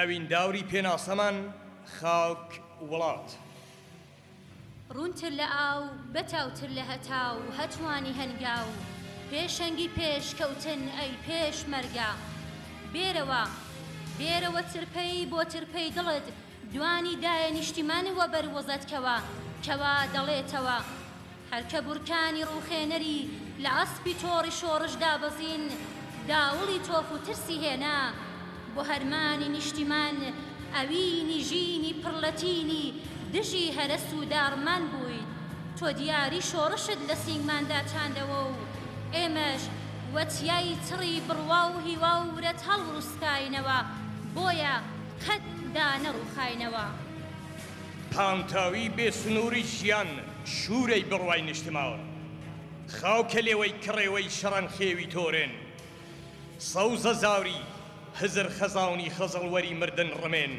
ئەوین داوری پێناسەمان خاک وڵات. ڕونتر لە ئاو بەتاوتر لە هەتاو هەتوانی هەنگاو، پێشەنگی پێشکەوتن ئەی پێش مەرگا، بێرەوە، بێرەوە ترپەی بۆ ترپەی دڵت دوانی دایە نیشتیمانەوە بەروەزەتکەوە کەوا دەڵێتەوە، هەرکە بورکانی ڕوخێنەری لە ئەسپی تۆڕی شۆڕشدا بەزین، داوڵی تۆف و ترسی هێنا، و هەرمانی نیشتیمان ئەوینی ژینی پڕلەتینی دژی هەرە سوودارمان بوویت تۆ دیاری شۆڕشت لە سینگماندا چاندەوە و ئێمەش وەتیایی چڕی بڕوا و هیوا و ورەت هەڵڕووسکاینەوە بۆیە قەت دانەڕووخاینەوە پانتاوی بێ سنووری ژیان شوورەی بڕوای نیشتماوە خاو کە لێوەی کڕێوەی شەڕەن خێوی تۆرێن سەوزە زاوری هزر خەزاونی خەزڵوەری مردن ڕمێن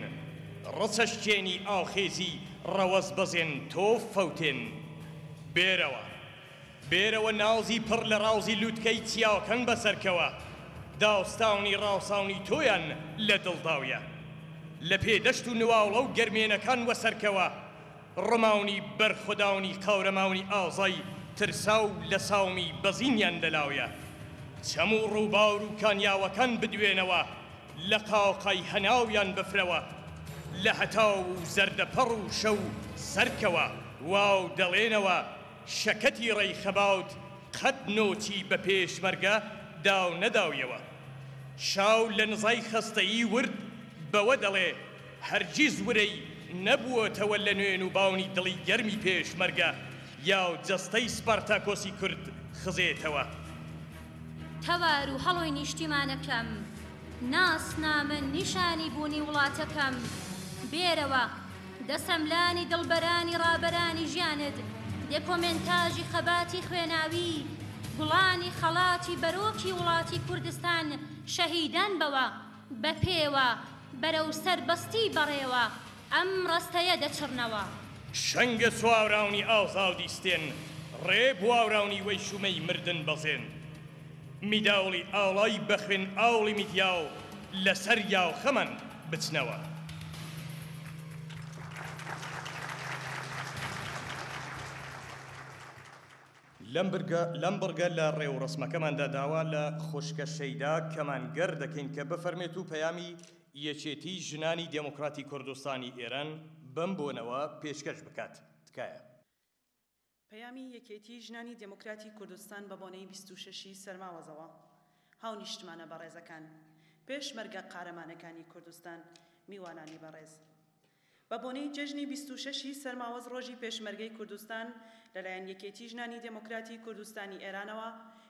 ڕسەشتێنی ئاوخێزی ڕەوەز بەزێن تۆ فەوتێن بێرەوە بێرەوە ناوزی پڕ لە ڕاوزی لووتکەی چیاوەکەن بەسەرکەوە داوستاونی ڕاوساونی تۆیان لە دڵداویە لە پێدەشت و نواوڵە و گەرمێنەکان وەسەرکەوە ڕماونی بەرخداونی قاورەماونی ئازای ترسا و لە ساومی بەزینیان دەلاویە چەم و ڕووباور و کانیاوەکان بدوێنەوە لە قاقای هەناویان بفرەوە لە هەتا و زەردەپەڕ و شەو سەرکەوە واو دەڵێنەوە شەکەتی ڕێی خەباوت قەت نۆچی بە پێشمەرگە داو نەداویەوە شاو لە نزای خەستەیی ورد بەوە دەڵێ هەرگیز ورەی نەبووەتەوە لە نوێن و باونی دڵی گەرمی پێشمەرگە یاو جەستەی سپارتاکۆسی کورد خزێتەوە. تەوار و هەڵۆی نیشتیمانەکەم. ناسنامە نیشانی بوونی وڵاتەکەم بێرەوە دەسەملانی دڵبەرانی ڕابەرانی ژیانت دەکۆمنتاژی خەباتی خوێناوی گوڵانی خەڵاتی بەرۆکی وڵاتی کوردستان شەهیدان بەوە بە پێوە بەرەو سەربەستی بەڕێوە ئەم ڕستەیە دەچڕنەوە شەنگە سواوراونی ئاوزاودیستێن ڕێ بواوراونی وەی شومەی مردن بەزێن میداوڵی ئاڵای بەخوێن ئاوڵی میتیا و لەسەر یاو خەمەن بچنەوە. لەم بگە لە ڕێو ڕسمەکەماندا داوا لە خشکە شەیدا کەمانگەر دەکەین کە بفەرمێت و پەیامی یەکێتی ژنانی دموکراتی کوردستانی ئێران بم بۆنەوە پێشکەش بکات تکایە. پەیامی یەکێتی ژنانی دموکراتی کوردستان بە بۆنەی 26 سەرماوەزەوە هاونیشتمانە بە ڕێزەکان پێش مەرگە قارەمانەکانی کوردستان میوانانی بەڕێز. بە بۆنەی جژنی 26 سەرماوەز ڕۆژی پێشمەرگەی کوردستان لەلایەن یەکێتی ژنانی دموکراتی کوردستانی ئێرانەوە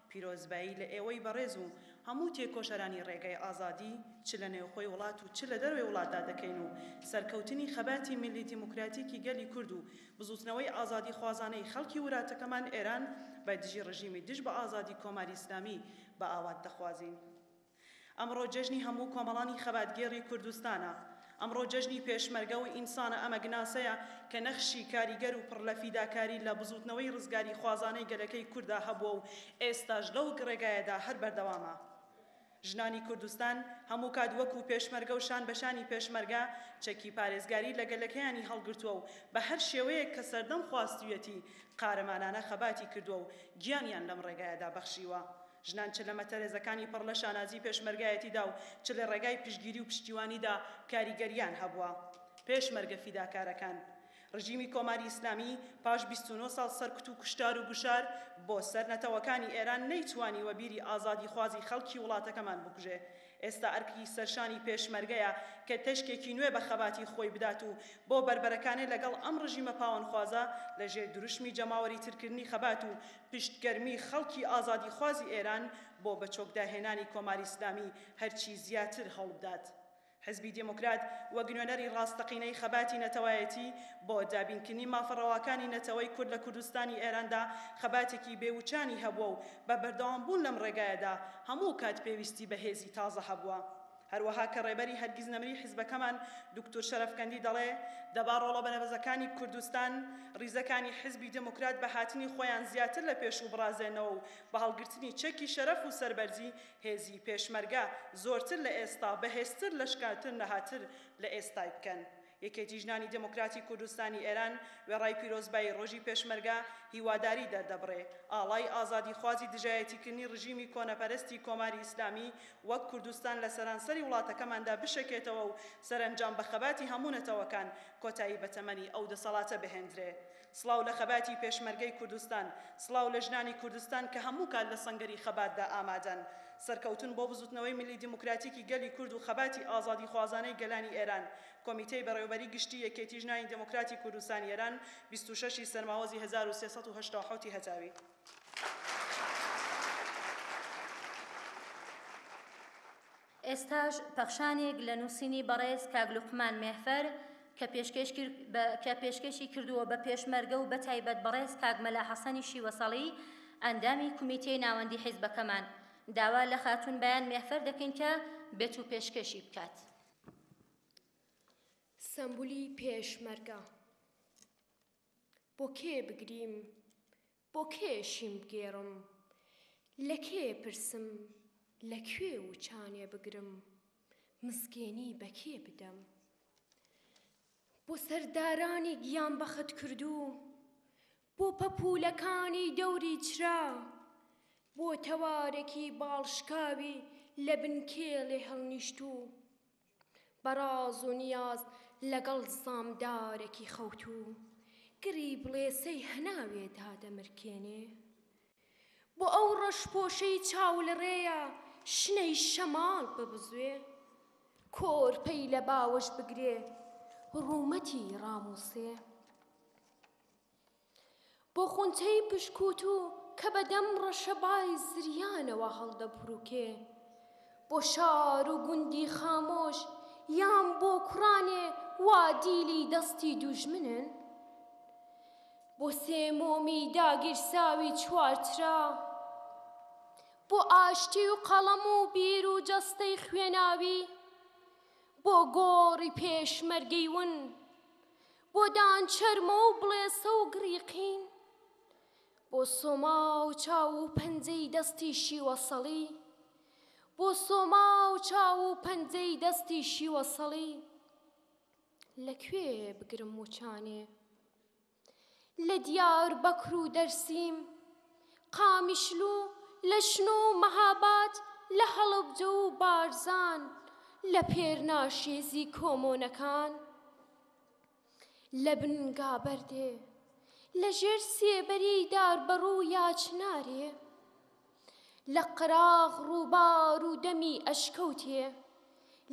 پیرۆزبایی لە ئێوەی بەڕێز و هەموو تێکۆشەرانی ڕێگەی ئازادی چ لە نێوخۆی وڵات و چ لە دەروێ وڵاتدا دەکەین و سەرکەوتنی خەباتی میلی دیموکراتیکی گەلی کورد و بزوتنەوەی ئازادی خوازانەی خەڵکی ووراتەکەمان ئێران بە دژی ڕژیمی دژ بە ئازادی کۆماری ئسلامی بە ئاوات دەخوازیین. ئەمڕۆ جەژنی هەموو کۆمەڵانی خەباتگێڕی کوردستانە. ئەمڕۆ جەژنی پێشمەرگە و ئینسانە ئەمە گناسەیە کە نەخشی کاریگەر و پڕ لە فیداکاری لە بزوتنەوەی ڕزگاری خوازانەی گەلەکەی کووردا هەبووە و ئێستاژ لەو گڕێگایەدا هەر بەردەوامە. ژنانی کوردستان هەموو کات وەکو پێشمەرگە و شان بەشانی پێشمەرگە چەکی پارێزگاری لەگەلەکەیانی هەڵگرتووە و بە هەر شێوەیەک کە سەردەم خواستویەتی قارەمانانە خەباتی کردووە و گیانیان لەم ڕێگایەدا بەخشیوە. ژنان چ لە مەتەرێزەکانی پڕ لە شانازی پێشمەرگایەتیدا و چ لە ڕێگای پشتگیری و پشتیوانیدا کاریگەریان هەبووە. پێشمەرگە فیداکارەکان ڕژیمی کۆماری ئیسلامی پاش 29 سال سەرکت و کوشتار و گوشار بۆ سەرنەتەوەکانی ئێران نەیتوانی وە بیری ئازادی خوازی خەڵکی وڵاتەکەمان بکوژێ ئێستا ئەرکی سەرشانی پێشمەرگەیە کە تشکێکی نوێ بە خەباتی خۆی بدات و بۆ بربەرەکانێ لەگەڵ ئەم ڕژیمە پاوەنخوازە لەژێر دروشمی جەماوەری ترکردنی خەبات و پشتگەرمی خەڵکی ئازادی خوازی ئێران بۆ بە چۆکداهێنانی کۆماری ئیسلامی هەرچی زیاتر هەڵبدات. حزبی دموکرات وە گنوێنەری ڕاستەقینەی خەباتی نەتەوایەتی بۆ دابینکردنی مافەڕەوەکانی نەتەوەی کورد لە کوردستانی ئێراندا خەباتێکی بێوچانی هەبووە و بە بەردەوام بوون لەم ڕێگایەدا هەموو کات پێویستی بەهێزی تازە هەبووە. هەروەها کە ڕێبەری هەرگیز نەمری حیزبەکەمان دکتۆر شەرفکەندی دەڵێ دەبا ڕۆڵە بەنەبەزەکانی کوردستان ریزەکانی حزبی دموکرات بە هاتنی خۆیان زیاتر لە پێش و بڕازێنەوە و بە هەڵگرتنی چەکی شەرەف و سربەرزی هێزی پێشمەرگە زۆرتر لە ئێستا بەهێزتر لەشکاتر نەهاتر لە ئێستای بکەن. یەکێتی ژنانی دموکراتی کوردستانی ئێران وێڕای پیرۆزبایی ڕۆژی پێشمەرگا هیواداری دەردەبڕێ ئاڵای ئازادی خوازی دژایەتیکردنی ڕژیمی کۆنەپەرستی کۆماری ئیسلامی وەک کوردستان لە سەرانسەری وڵاتەکەماندا بشکێتەوە و سەرنجام بە خەباتی هەمونەتەوەکان کۆتایی بەتەمەنی ئەو دەسەڵاتە بهێندرێ سلااو لە خەباتی پێشمەرگەی کوردستان سلااو لە ژنانی کوردستان کە هەموو کات لە سنگری خەباتدا ئامادەن سەرکەوتن بۆ بزوتنەوەی ملی دموکراتیکی گەلی کورد و خەباتی ئازادی خوازانەی گەلانی ئێران کمیتەی بەڕێوبەری گشتی یەکێتی ژنای دموکراتی کوردستان ئێران 26 سەرماوەزی 1970 هەتاوی. ئێستاش پەخشانێک لە نووسینی بەڕێز کاگلوقمان مێفەر کە پێشکەشی کردووە بە پێشمەرگە و بە تایبەت بەڕێز کاگمەلا حەسەنیشی وەسەڵی ئەندامی کومیتەی ناوەندی حیزبەکەمان. داوا لە خاتون بەیان مێفەر دەکەین کە بێت و پێشکەشی بکات سمبولی پێشمەرگە بۆ کێ بگریم بۆ کێشیم بگێڕم لە کێ پرسم لەکوێ و چانێ بگرم مسکێنی بە کێ بدەم بۆ سەردارانی گیان بەخت کردو بۆ پەپولەکانی دەوری چرا بۆ تەوارێکی باڵشکاوی لە بنکێڵێ هەڵنیشتوو بەڕاز و نیاز لەگەڵ سامدارێکی خەوتوو گری بڵێسەی هەناوێ دادەمرکێنێ بۆ ئەو ڕەشپۆشەی چاو لە ڕێیە شنەی شەماڵ ببزوێ کۆرپەی لە باوەش بگرێ ڕوومەتی ڕاموسێ بۆ خونچەی پشکوت و کە بەدەم ڕەشەبای زریانەوە هەڵدەبروکێ بۆ شار و گوندی خامۆش یان بۆ کوڕانێ وا دیلی دەستی دوژمنن بۆ سێمۆمی داگیرساوی چوارترا بۆ ئاشتی و قەڵەم و بیر و جەستەی خوێناوی بۆ گۆڕی پێشمەرگەی ون بۆ دانچەرمە و بڵێسە و گریقین بۆ سۆما و چاو و پەنجەی دەستی شیوە سەڵی بۆ سۆما و چاو و پەنجەی دەستی شیوە سەڵی لەکوێ بگرم موچانێ لە دیار بەکر و دەرسیم قامیشلو لە شنو و مەهابات لە هەڵبجە و بارزان لە پێرناشێزی کۆمۆنەکان لە بنگابەردێ لەژێر سێبەری دار بەڕوو یاچنارێ لە قراغ ڕووبار و دەمی ئەشکەوتێ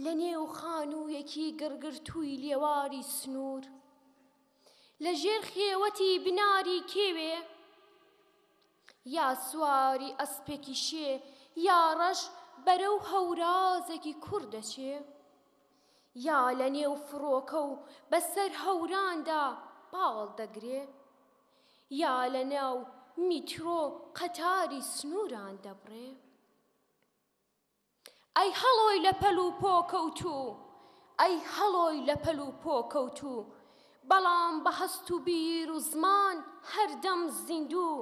لە نێو خانوویەکی گرگرتووی لێواری سنوور لەژێر خێوەتی بناری کێوێ یا سواری ئەسپێکی شێ یا ڕەش بەرەو هەورازێکی کوور دەچێ یا لە نێو فڕۆکە و بەسەر هەوراندا باڵ دەگرێ یا لە ناو میترۆ قەتاری سنووران دەبڕێ ئەی هەڵۆی لە پەل و پۆکەوتو ئەی هەڵۆی لە پەل و پۆکەوتو بەڵام بە هەست و بیر و زمان هەردەم زیندوو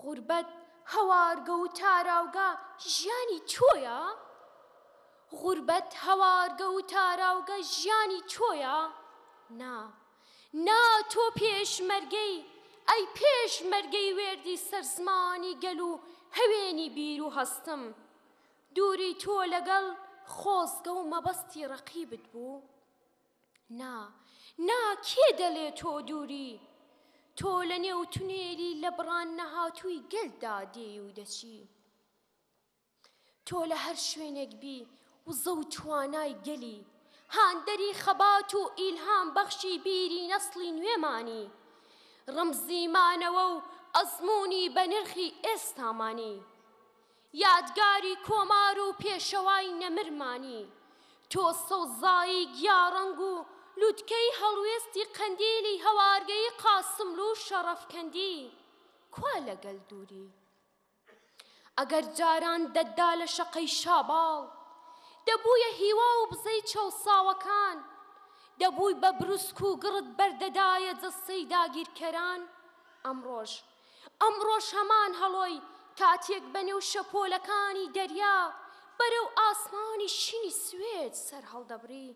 غوربەت هەوارگە و تاراوگە ژیانی چۆیە؟ غوربەت هەوارگە و تاراوگە ژیانی چۆیە؟ نا نا تۆ پێشمەرگەی ئەی پێشمەرگەی وێردی سەرزمانی گەل و هەوێنی بیر و هەستم دووری تۆ لەگەڵ خۆزگە و مەبەستی ڕەقیبت بوو نا نا کێ دەڵێ تۆ دووری تۆ لە نێو تونێری لە بڕان نەهاتووی گەلدا دێ و دەچی تۆ لە هەر شوێنێک بی و زە و توانای گەلی هاندەری خەبات و ئیلهام بەخشی بیری نەسلی نوێمانی ڕمزیمانەوە و ئەزمموی بە نرخی ئێستامانی یادگاری کۆمار و پێشەوای نەمرمانی تۆ سەوزایی گیاڕنگ و لوتکەی هەڵوێستی قندیلی هەوارگەی قاسمل و شەڕەفکەندی کوا لەگەل دووری ئەگەر جاران دەددا لە شەقەی شاباڵ دەبوویە هیوا و بزەی چەساوەکان دەبووی بە بروسک و گڕت بەردەدایە جەسەی داگیرکەران ئەمڕۆژ ئەمڕۆژ هەمان هەڵۆی کاتێک بەنێو شەپۆلەکانی دەریا بەرەو ئاسمانی شینی سوێت سەر هەڵدەبری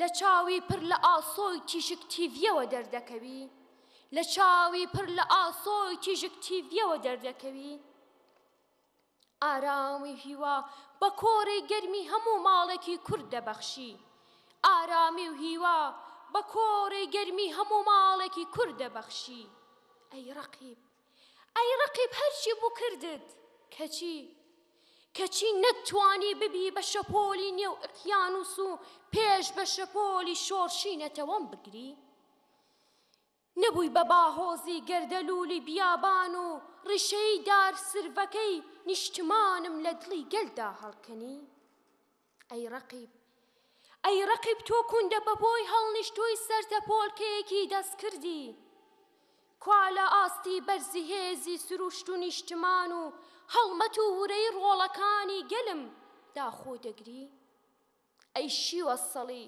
لە چاوی پر لە ئاسۆی تیژک تیڤەوە دەردەکەوی لە چاوی پر لە ئاسۆی تیژک تیڤەوە دەردەکەوی ئارامی هیوا بە کۆڕی گەرمی هەموو ماڵێکی کورد دەبەخشی ئارامی و هیوا بە کۆڕی گەرمی هەموو ماڵێکی کورد دەبەخشی ئەی ڕقیب ئەی ڕقیب هەرچی بوو کردت کەچی کەچی نەتوانی ببی بە شەپۆلی نێو ئەقییانوس و پێش بە شەپۆلی شۆرشی نەتەوەم بگری نەبووی بە باهۆزی گەردەلولی بیابان و ڕیشەی دار سربەکەی نیشتمانم لە دڵی گەلدا هەڵکنی ئەی ڕقیب ئەی ڕقیب تۆ کوندە بە بۆی هەڵنیشتۆی سەرتە پۆلکەیەکی دەست کردی کوا لە ئاستی بەرزی هێزی سروشت و نیشتمان و هەڵمەت و ورەی ڕۆڵەکانی گەلم داخۆ دەگری ئەی شیوە سەڵی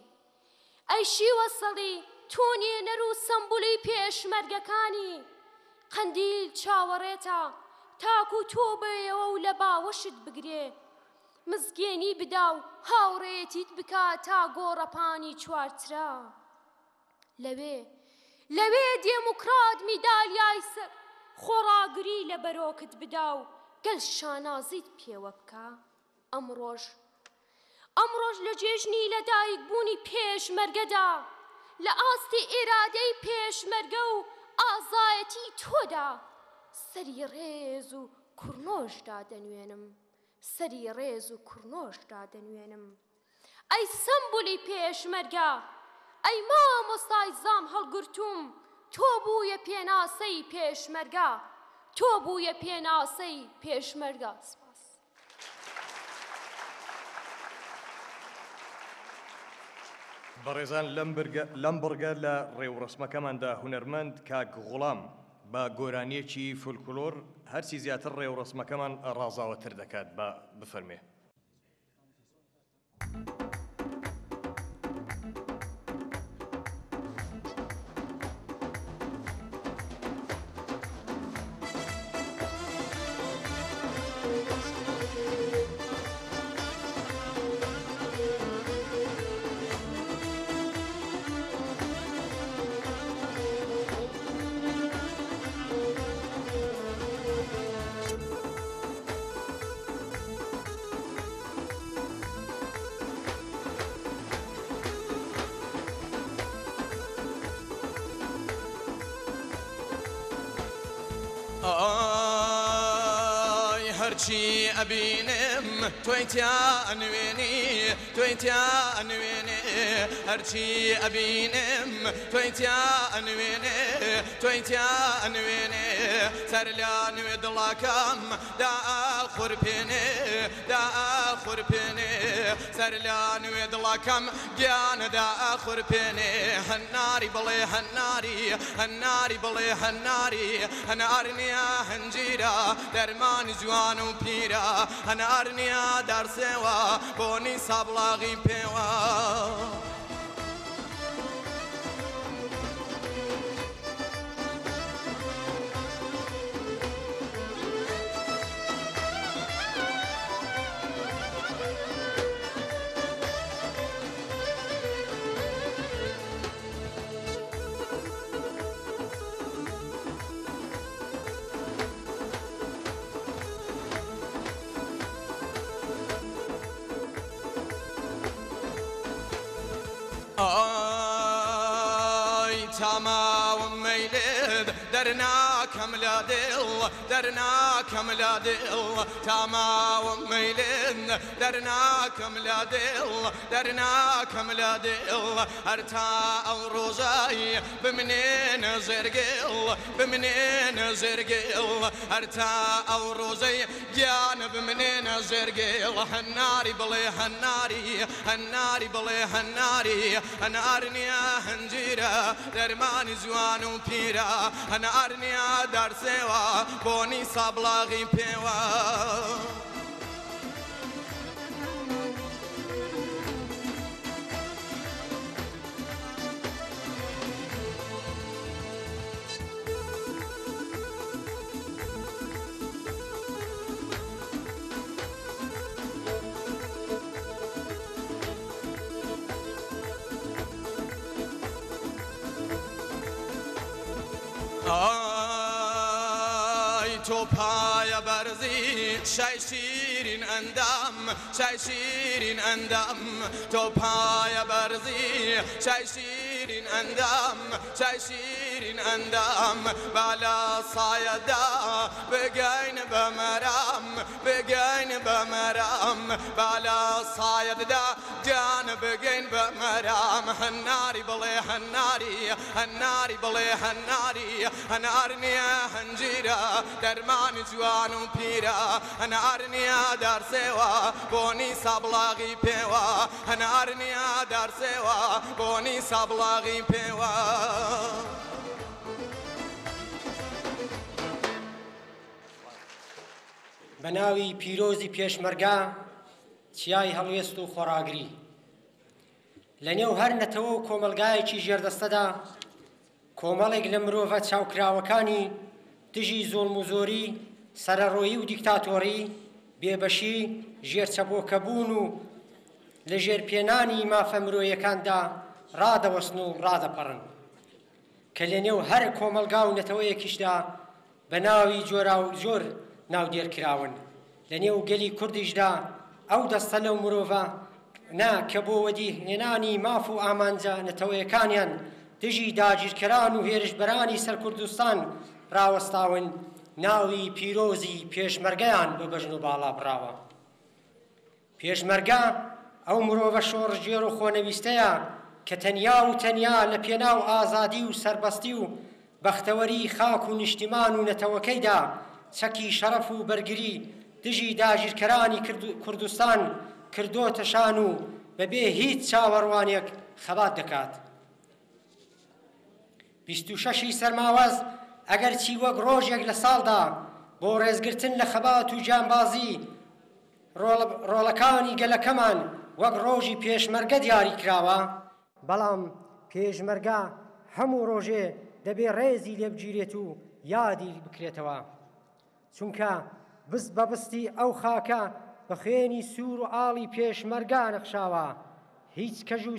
ئەی شیوە سەڵی تۆ نێنەر و سمبولی پێشمەرگەکانی قەندیل چاوەڕێتە تاکو تۆ بێەوە و لە باوەشت بگرێ مزگێنی بدا و هاوڕێتیت بکات تا گۆڕەپانی چوارترا لەوێ لەوێ دێموکرات میدالیای سەر خۆڕاگری لە بەرۆکت بدا و گەل شانازیت پێوە بکە ئەمڕۆژ ئەمڕۆژ لە جێژنی لەدایک بوونی پێشمەرگەدا لە ئاستی ئێرادەی پێشمەرگە و ئازایەتی تۆدا سەری ڕێز و کوڕنۆشدا دەنوێنم سەری ڕێز و کوڕنۆشدا دەنوێنم ئەی سمبولی پێشمەرگا ئەی مامۆستای زام هەڵگرتوم تۆ بوویە پێناسەی پێشمەرگا تۆ بوویە پێناسەی پێشمەرگا سپاس بەڕێزان لەم بەرگە لە ڕێوڕسمەکەماندا هوەرمەند کاک غوڵام بە گۆرانیەکی فولکلۆر هەرچی زیاتر ڕێوڕسمەکەمان ڕازاوەتر دەکات بە بفەرمێ. Thank you. أبينم تويتيا أنويني تويتيا أنويني أرشي أبينم تويتيا أنويني تويتيا أنويني سەرلان وێ دڵاکەم دا خورپێنێ دا خورپێنێ سەرلان وێ دڵاکەم گیانەدا خورپێنێ هەناری بڵێ هەناری هەناری بڵێ هەناری هەنارنیە هەنجیرە دەرمانی جوان و پیرە هەنارنیە دەرسێوە بۆنی سابڵاغی پێوە. enough. ميلاد الله درناك ميلاد الله تاما وميلن درناك ميلاد درنا درناك ميلاد الله ارتا او روزاي بمنين زرق الله بمنين زرق الله ارتا او روزي جانب منين زرق الله حناري بلي حناري حناري بلي حناري انا ارنيا هنجيره درماني زوان وبيره انا ارنيا درس zewa, boni sabla rimpewa. شاي سيرين أندار شايشيرين اندام توبايا برزي شايشيرين اندام شايشيرين اندام بالا صايدا بقين بمرام بقين بمرام بالا صايدا جان بقين بمرام هناري بلي هناري هناري بلي هناري هنارني هنجيرا درمان جوان وبيرا هنارني دار سوا کۆنی سابڵاغی پێوە هەنارنیا دارسێوە کۆنی سابڵاغی پێوە. بە ناوی پیرۆزی پێشمەرگا چیای هەڵوێست و خۆراگری لە نێو هەر نەتەوە و کۆمەلگایەکی ژێردەستەدا کۆمەڵێک لە مرۆڤە چاوکراوەکانی دژی زۆڵ و زۆری سەرەڕۆیی و دیکتاتۆری بێبەشی ژێرچەبۆکە بوون و لە ژێرپێنانی مافە مرۆیەکاندا ڕادەوەسن و ڕادەپەڕن کە لە نێو هەر کۆمەلگا و نەتەوەیەکیشدا بە ناوی جۆرا و جۆر ناودێرکراون لە نێو گەلی کوردیشدا ئەو دەستە لەو مرۆڤە نا کە بۆ وەدی هێنانی ماف و ئامانجە نەتەوەیەکانیان دژی داگیرکەران و هێرشبەرانی سەر کوردستان ڕاوەستاون ناوی پیرۆزی پێشمەرگیان بە بەژن و باڵا براوە پێشمەرگە ئەو مرۆڤە شۆڕژێر و خۆنەویستەیە کە تەنیا و تەنیا لە پێناو ئازادی و سربەستی و بەختەوەری خاک و نیشتیمان و نەتەوەکەیدا چەکی شەرەف و بەرگری دژی داژیرکەرانی کوردستان کردۆتەشان و بەبێ هیچ چاوەڕوانێک خەبات دەکات. 26 سەرماوەز ئەگەر چی وەک ڕۆژێک لە ساڵدا بۆ ڕێزگرتن لە خەبات و جانبازی ڕۆڵەکانی گەلەکەمان وەک ڕۆژی پێشمەرگە دیاری کراوە بەڵام پێشمەرگا هەموو ڕۆژێ دەبێ ڕێزی لێبگیرێت و یادی بکرێتەوە چونکە بست بەبستی ئەو خاکە بە خوێنی سوور و ئاڵی پێشمەرگا نەخشاوە هیچ کەژ و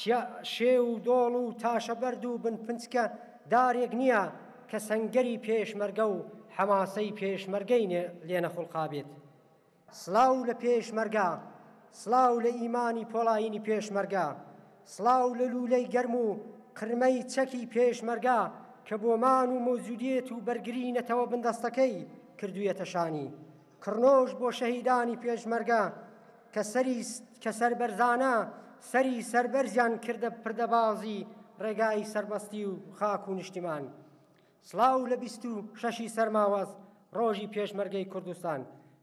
چیا شێ و دۆڵ و تاشە بەرد و بن پنچکە دارێک نییە کە سنگەری پێشمەرگە و حەماسەی پێشمەرگەی لێنە خوڵقابێت سلااو لە پێشمەرگا سلااو لە ئیمانی پۆڵایینی پێشمەرگا سلااو لە لولەی گەرم و قرمەی چەکی پێشمەرگا کە بۆمان و مۆزودیت و بەرگرینەتەوە بندەستەکەی کردویەتە شانی کڕنۆش بۆ شەهیدانی پێشمەرگە کە سربەرزانە سەری سربەرزیان کردە پردەبازی ڕێگای سربەستی و خاک و نیشتیمان. سلااو لە 26 سەرماواز ڕۆژی پێشمەرگەی کوردستان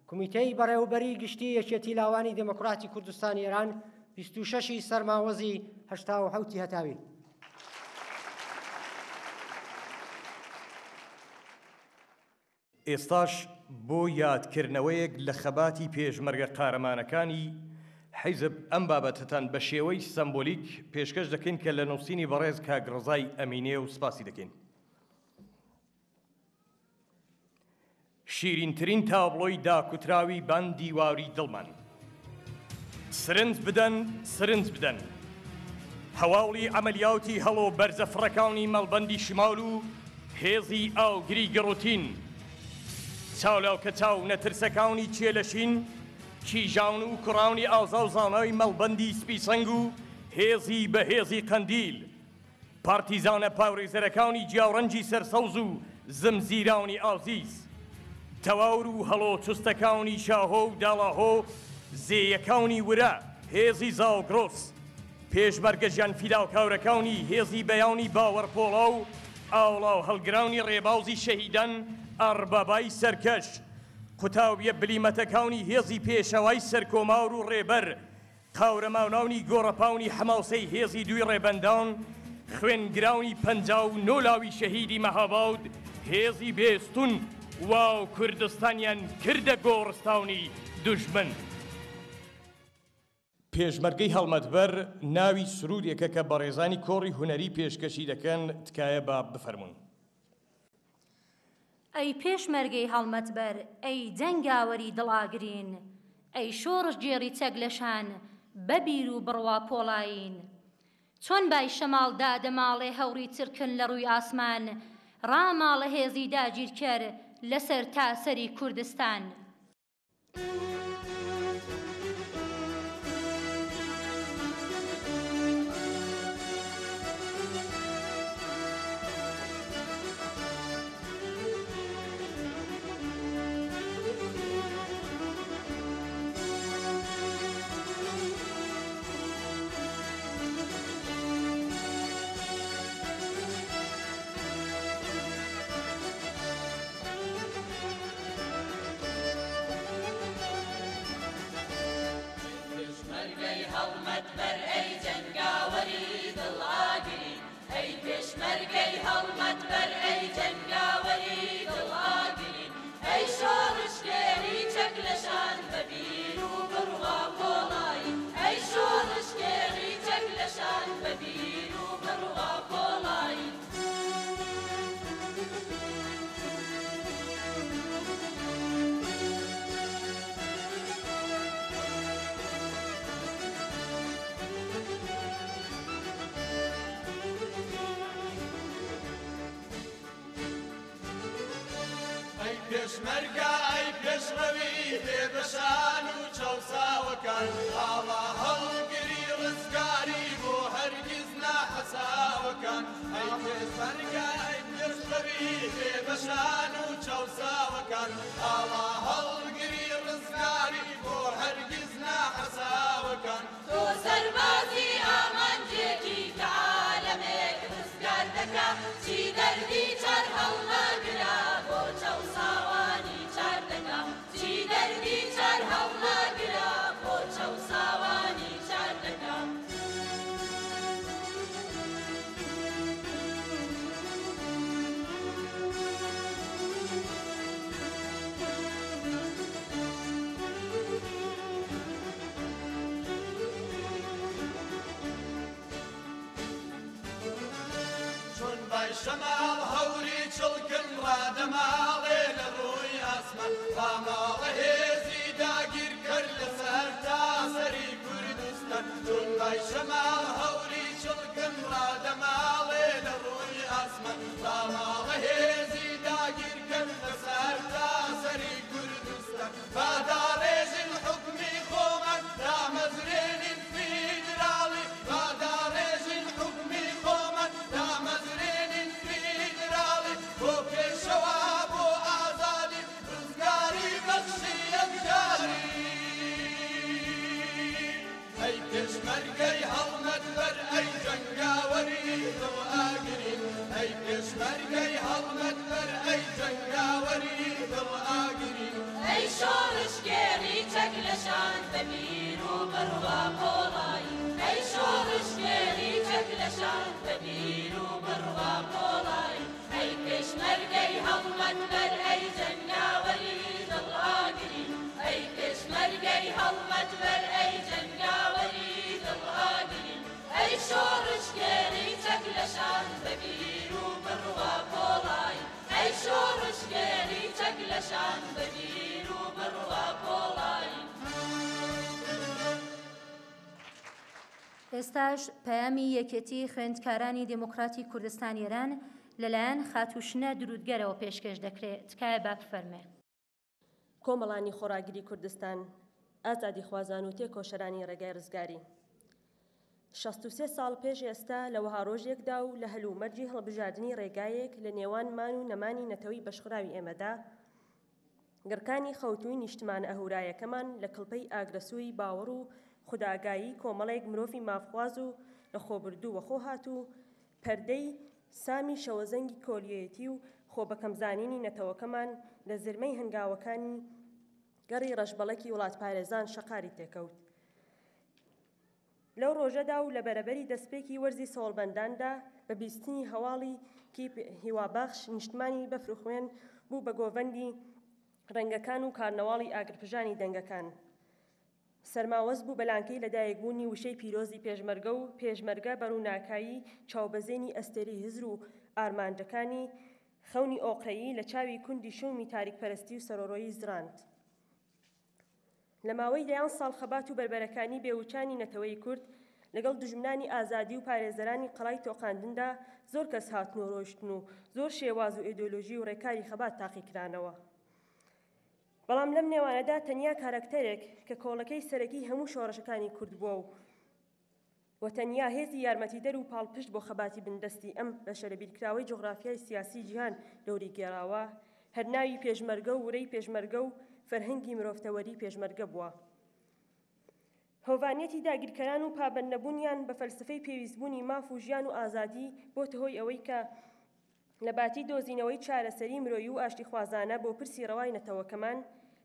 کمیتەی بەڕێوبەری گشتی یەکێتی لاوانی دموکراتی کوردستان ئێران 26 سەرماوەزی هەتی هەتاوی. ئێستاش بۆ یادکردنەوەیەک لە خەباتی پێشمەرگە قارەمانەکانی حیزب ئەم بابەتتان بە شێوەی سمبولیک پێشکەش دەکەین کە لە نووسینی بەڕێز کاگرڕزای ئەمینێ و سپاسی دەکەین. شیرینترین تابلۆی داکوتراوی بەندی واوری دڵمان. سرنج بدەن سرنج بدەن. هەواڵی ئەمەلیاوتی هەڵۆ بەرزە فڕەکانی مەڵبەندی شمال و هێزی ئاوگری گڕوتین. چاولاو کە چاو نەترسەکانی چێلەشین، کیژاون و کوڕاونی ئازا و زانەوەی مەڵبەندی سپیسەنگ و هێزی بە هێزی قندیل. پارتیزانە پاورێزەرەکانی جیاوڕەنجی سەرسەوز و زمزیراونی ئازیز. تەواور و هەڵۆ چستەکانی شاهۆ و داڵاهۆ زێیەکانی ورە هێزی زاوگرۆس پێشبەرگەژیان فیداوکەورەکانی هێزی بەیانی باوەڕپۆڵا و ئاوڵاو هەلگرانی ڕێباوزی شەهیدەن ئەربەبای سەرکەش قوتاویە بلیمەتەکانی هێزی پێشەوای سەرکۆماور و ڕێبەر قاورە ماوناونی گۆڕەپاونی حماوسەی هێزی دوی ڕێبەندان خوێنگراونی پەنجاو نۆلاوی شەهیدی مەهاباود هێزی بێستون واو کوردستانیان کردە گۆڕستاونی دوژمن. پێشمەرگەی هەڵمەتبەر ناوی سرودێکە کە بە ڕێزانی کۆڕی هوەری پێشکەشی دەکەن تکایە با بفەرمونون. ئەی پێشمەرگەی هەڵمەتبەر ئەی دەنگاوەری دڵاگرین، ئەی شۆڕش جێری تەگ لەشان بەبیر و بڕوا پۆلاین. چۆن بای شەماڵدا دەماڵێ هەوری ترکن لە ڕووی ئاسمان، ڕاماڵە هێزی داگیر کرد، لەسەر تاسەری کوردستان. پێش مەرگا ئەی پێشڕەوی تێبەشان و چاوساوەکان ئاوا هەڵگری ڕزگاری بۆ هەرگیز ناحەساوەکان ئەی شمال هوري چلکن را دمال شورش گێری چەکلەشان بەبیر و بڕوا پۆڵی ئەی شورش گێری چەکلەشان بەبیر و بڕوا پۆڵی ئەی پێشمەرگەی هەڵمەن بەر ئەی جەنگاوەلی دڵاگری ئەی پێشمەرگەی هەڵمەت بەر ئەی جەنگاوەلی دڵاگری ئەی شورش گێری چەکلەشان بەبیر و بڕوا پۆڵی ئەی شۆڕشگەری چەک لەشان بگیر و بڕوا پۆڵی ئێستاش پەیامی یەکەتی خوێندکارانی دموکراتی کوردستان ئێران لەلایەن خاتوشنە درودگەرەوە پێشکەش دەکرێت تکایە باک فەرمێ کۆمەڵانی خۆراگیری کوردستان ئازادی خوازان و تێکۆشەرانی ڕێگای ڕزگاری 63 ساڵ پێش ئێستا لە وهاڕۆژێکدا و لە هەلومەرجی هەڵبژاردننی ڕێگایەک لە نێوان مان و نەمانی نەتەوەی بەشخراوی ئێمەدا، گرکانی خەوتوی نیشتمان ئەهورایەکەمان لە کڵپەی ئاگرسووی باوەڕ و خودداگایی کۆمەڵێک مرۆڤی مافخواز و لە خۆبردوو وەخۆ هات و پەردەی سامی شەوەزەنگی کۆلیەتی و خۆ بەکەمزانینی نەتەوەکەمان لە زرمەی هەنگاوەکانی گەڕی ڕژبەڵەکی وڵات پارێزان شەقاری تێکەوت. لەو ڕۆژەدا و لە بەرەبەری دەستپێکی وەرزی سۆڵبەنداندا بە بیستنی هەواڵیکی هیوابەخش نیشتمانی بەفرخوێن بوو بە گۆڤەندی ڕەنگەکان و کارنەواڵی ئاگرپژانی دەنگەکان. سەرماوەز بوو بەلانکەی لەدایکبوونی وشەی پیرۆزی پێشمەرگە و پێشمەرگە بەڕووناکایی چاوبەزێنی ئەستێری هزر و ئارمانجەکانی خەونی ئۆقرەیی لە چاوی کوندی شومی تاریکپەرستی و سەرۆڕۆیی زراند. لە ماوەی دەیان ساڵ خەبات و بربەرەکانی بێوچانی نەتەوەی کورد لەگەڵ دژمنانی ئازادی و پارێزەرانی قەڵای تۆقااندندا زۆر کەس هاتن و ڕۆشتن و زۆر شێواز و ئیدۆلۆژی و ڕێکاری خەبات تاقیکرانەوە. بەڵام لەم نێوانەدا تەنیا کارکتەرێک کە کۆڵەکەی سەرەکی هەموو شۆڕشەکانی کورد بووە و وەتەنیا هێزی یارمەتیدەر و پاڵپشت بۆ خەباتی بندستی ئەم بە شەرەبیرکراوەی جغرافیای سیاسی جیهان دەوری گێراوە، هەرناوی پێشمەرگە و ورەی پێشمەرگە و فەرهەنگی مرۆفتەوەری پێشمەرگە بووە. هۆوانەتی داگیرکەران و پابند نەبوونیان بە فەلسفەی پێویستبوونی ماف و ژیان و ئازادی بۆ تەهۆی ئەوەی کە لە باتی دۆزینەوەی چارەسەری مرۆیی و ئاشتی خوازانە بۆ پرسی ڕەوای نەتەوەکەمان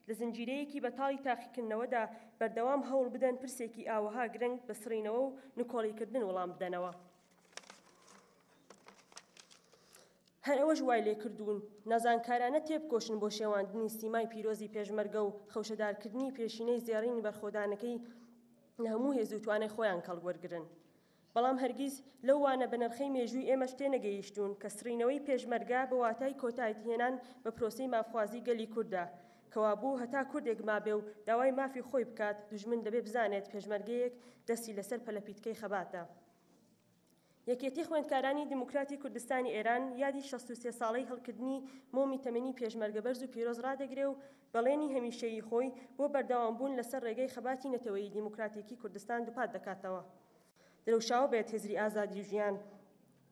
لە زنجیرەیەکی بەتاڵی تاقیکردنەوەدا بەردەوام هەوڵ بدەن پرسێکی ئاوەها گرنگ بسڕینەوە و نکۆڵیکردن وەڵام بدەنەوە. هەر ئەوەش وای لێ کردوون نازانکارانە تێبکۆشن بۆ شێواندنی سیمای پیرۆزی پێشمەرگە و خەوشەدارکردنی پێشینەی زیێڕینی بەرخۆدانەکەی هەموو هێز و توانای خۆیان کەڵگوەرگن. بەڵام هەرگیز لەو وانە بە نرخەی مێژووی ئێمەش تێنەگەیشتون کە سرینەوەی پێشمەرگا بە واتای کۆتایتهێنان بە پرۆسی مافخوازی گەلی کووردا کەوا بوو هەتا کوردێک مابێ و داوای مافی خۆی بکات دژمن دەبێ بزانێت پێشمەرگەیەک دەستی لەسەر پەلەپیتکەی خەباتە. یەکێتی خوێندکارانی دموکراتی کوردستانی ئێران یادی 16 ساڵی هەڵکردنی مۆمی تەمەنی پێشمەرگە بەرز و پیرۆز ڕدەگرێ و بەڵێنی هەمیشەیی خۆی بۆ بەردەوامبوون لەسەر ڕێگەی خەباتی نەتەوەی دیموکراتیکی کوردستان دووپات دەکاتەوە. درەوشاو بێت هێزری ئازادی ژیان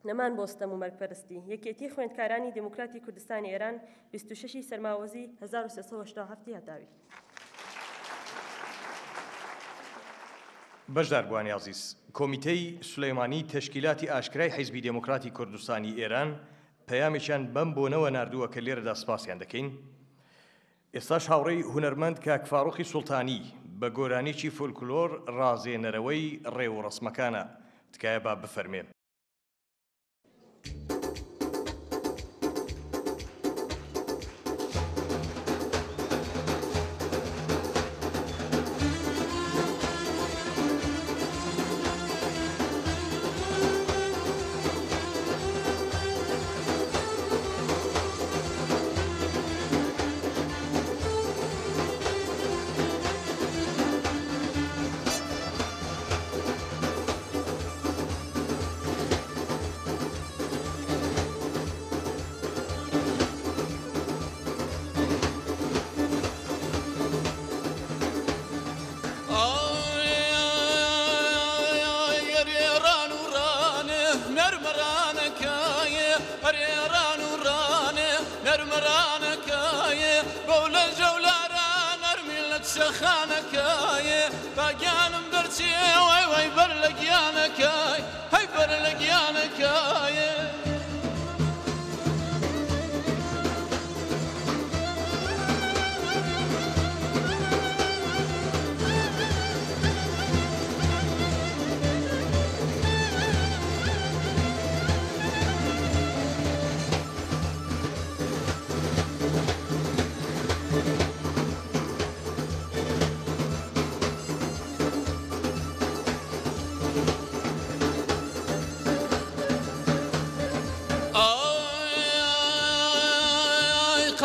نەمان بۆستە و مەرگپەرستی یەکێتی خوێندکارانی دموکراتی کوردستانی ئێران 26 سەرماوەزی 1970 هەتاوی. بەشدار بووانی عزیز کۆمیتەی سلەیمانی تشکیلاتی ئاشکرای حیزبی دموکراتی کوردستانی ئێران پەیامێکیان بەم بۆنەوە نردووە کە لێرەدا سپاسیان دەکەین ئێستاش هاوڕێی هوەرمەند کاکفاڕۆخی سوڵتانی بە گۆرانێکی فولکلۆر ڕازێنەرەوەی ڕێ و ڕسمەکانە تکایە با بفەرمێن.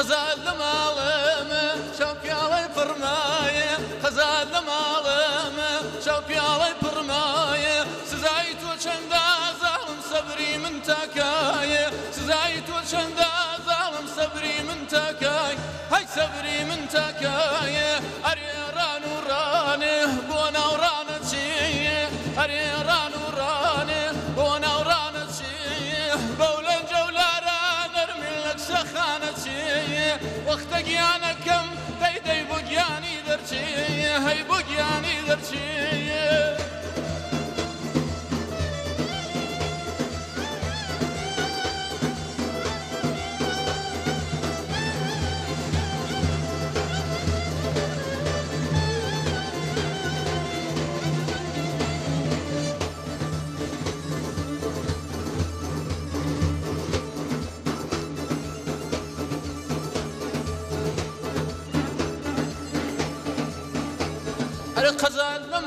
Kazandım alımı çok yalı pırmayı Kazandım alımı çok yalı pırmayı Size ait uçanda zalim sabrimin takayı Siz ait uçanda zalim sabrimin takay Hay sabrimin takayı Aryaran urani bu navranı çiğ Aryaran urani وەختە گیانەکەم دەیدەی بۆ گیانی دەرچێ هەی بۆ گیانی دەرچێ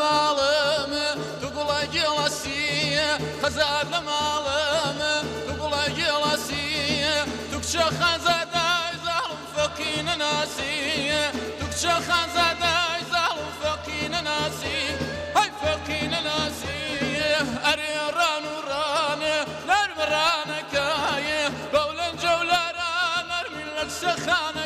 malımı Tukula gelasiye Hazarlı malımı Tukula gelasiye Tukça hazaday zalım fakine nasiye Tukça hazaday zalım fakine nasiye Hay fakine nasiye Eriyaran urane Nermirane kaye Bavlan cevlaran Ermillet şahane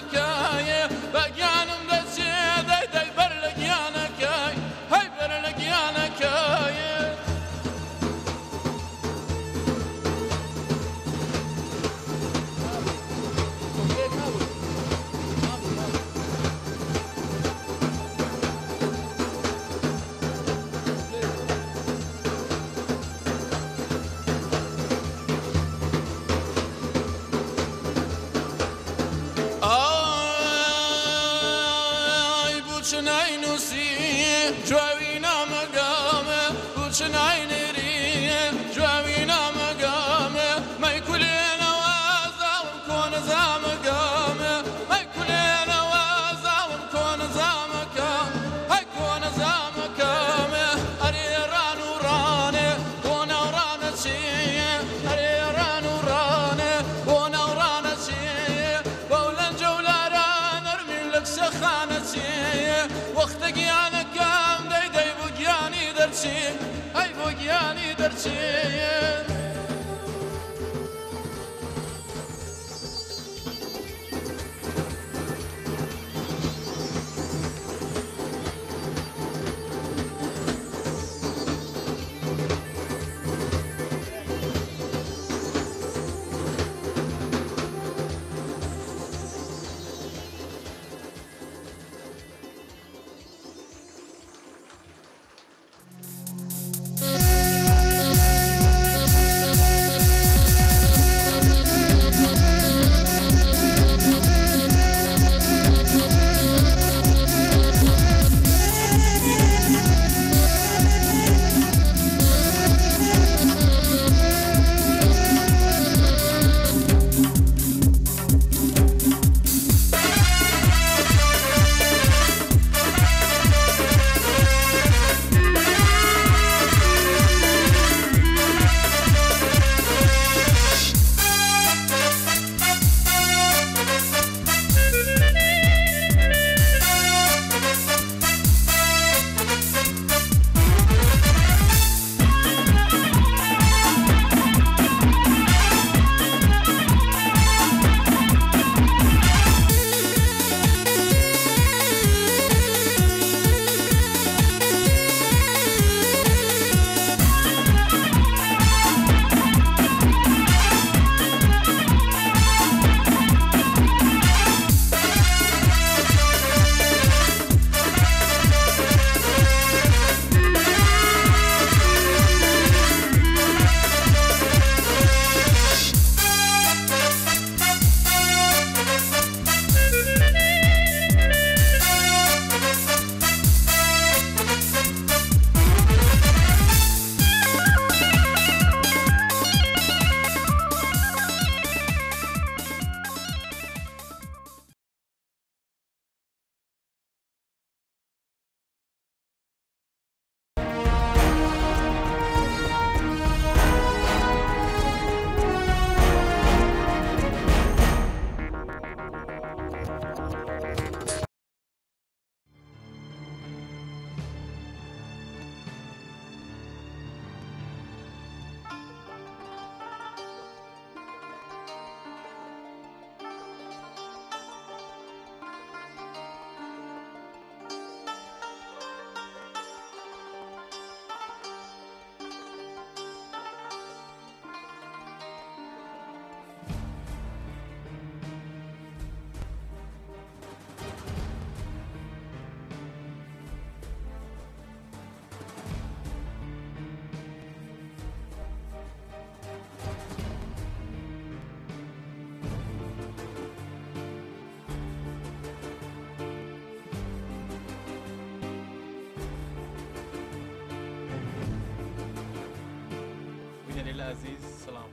عزیز سلام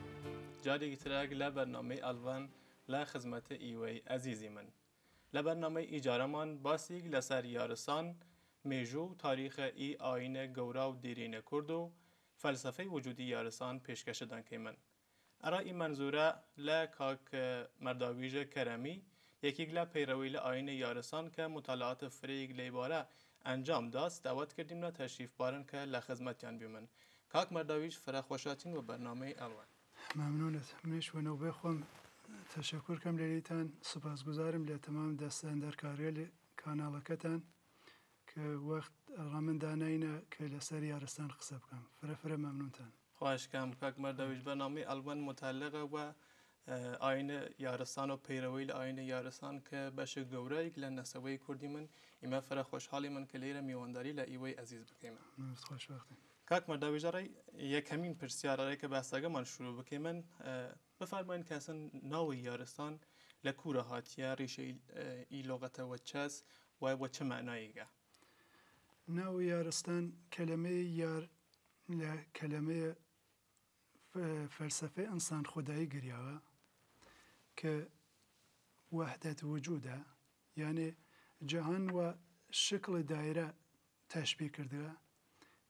جاری تراک لە برنامه الوان لە عزیزی من لە ایجاره من ل لسر یارسان میجو تاریخ ای آین گورا و دیرین کورد و پیشکش وجودی یارسان پێشکەشەدانکەی من منظوره منظوره لە کاک مرداویج کرمی یکی لە پیرویل لە یارسان که مطالعات فریگ لیباره انجام داست دعوت کردیم تشریف تشریف که که لخدمت یان کاک مرداویش فراخوشاتین و برنامه الوان ممنونت منش و نوبه خوام تشکر کم لیلیتان سپاسگزارم لی تمام دستان در کاری کانالکتان که وقت رامن داناینا که لسر یارستان قصب کم فرفره ممنونتان خواهش کم کاک مرداویش برنامه الوان متعلقه و ئاینە یارستان و پەیرەوەی لە ئاینە یارستان کە بەشە گەورەیەك لە نەسەوەی کوردی من ئیمە فەرە خۆشحاڵی من کە لێرە میوەنداری لە ئیوەی ئەزیز بکەین. کاک مەداویژارای یەکەمین که کە باساگەمان شروع بکمن من که اصلا ناوی یارستان لە ریشه ای لغت و چەس وای و چه گه ناو یارستان کلمه یار کلمه فلسفه انسان انسان خدایی که که وحدت وجوده یعنی جهان و شکل دایره تشبیه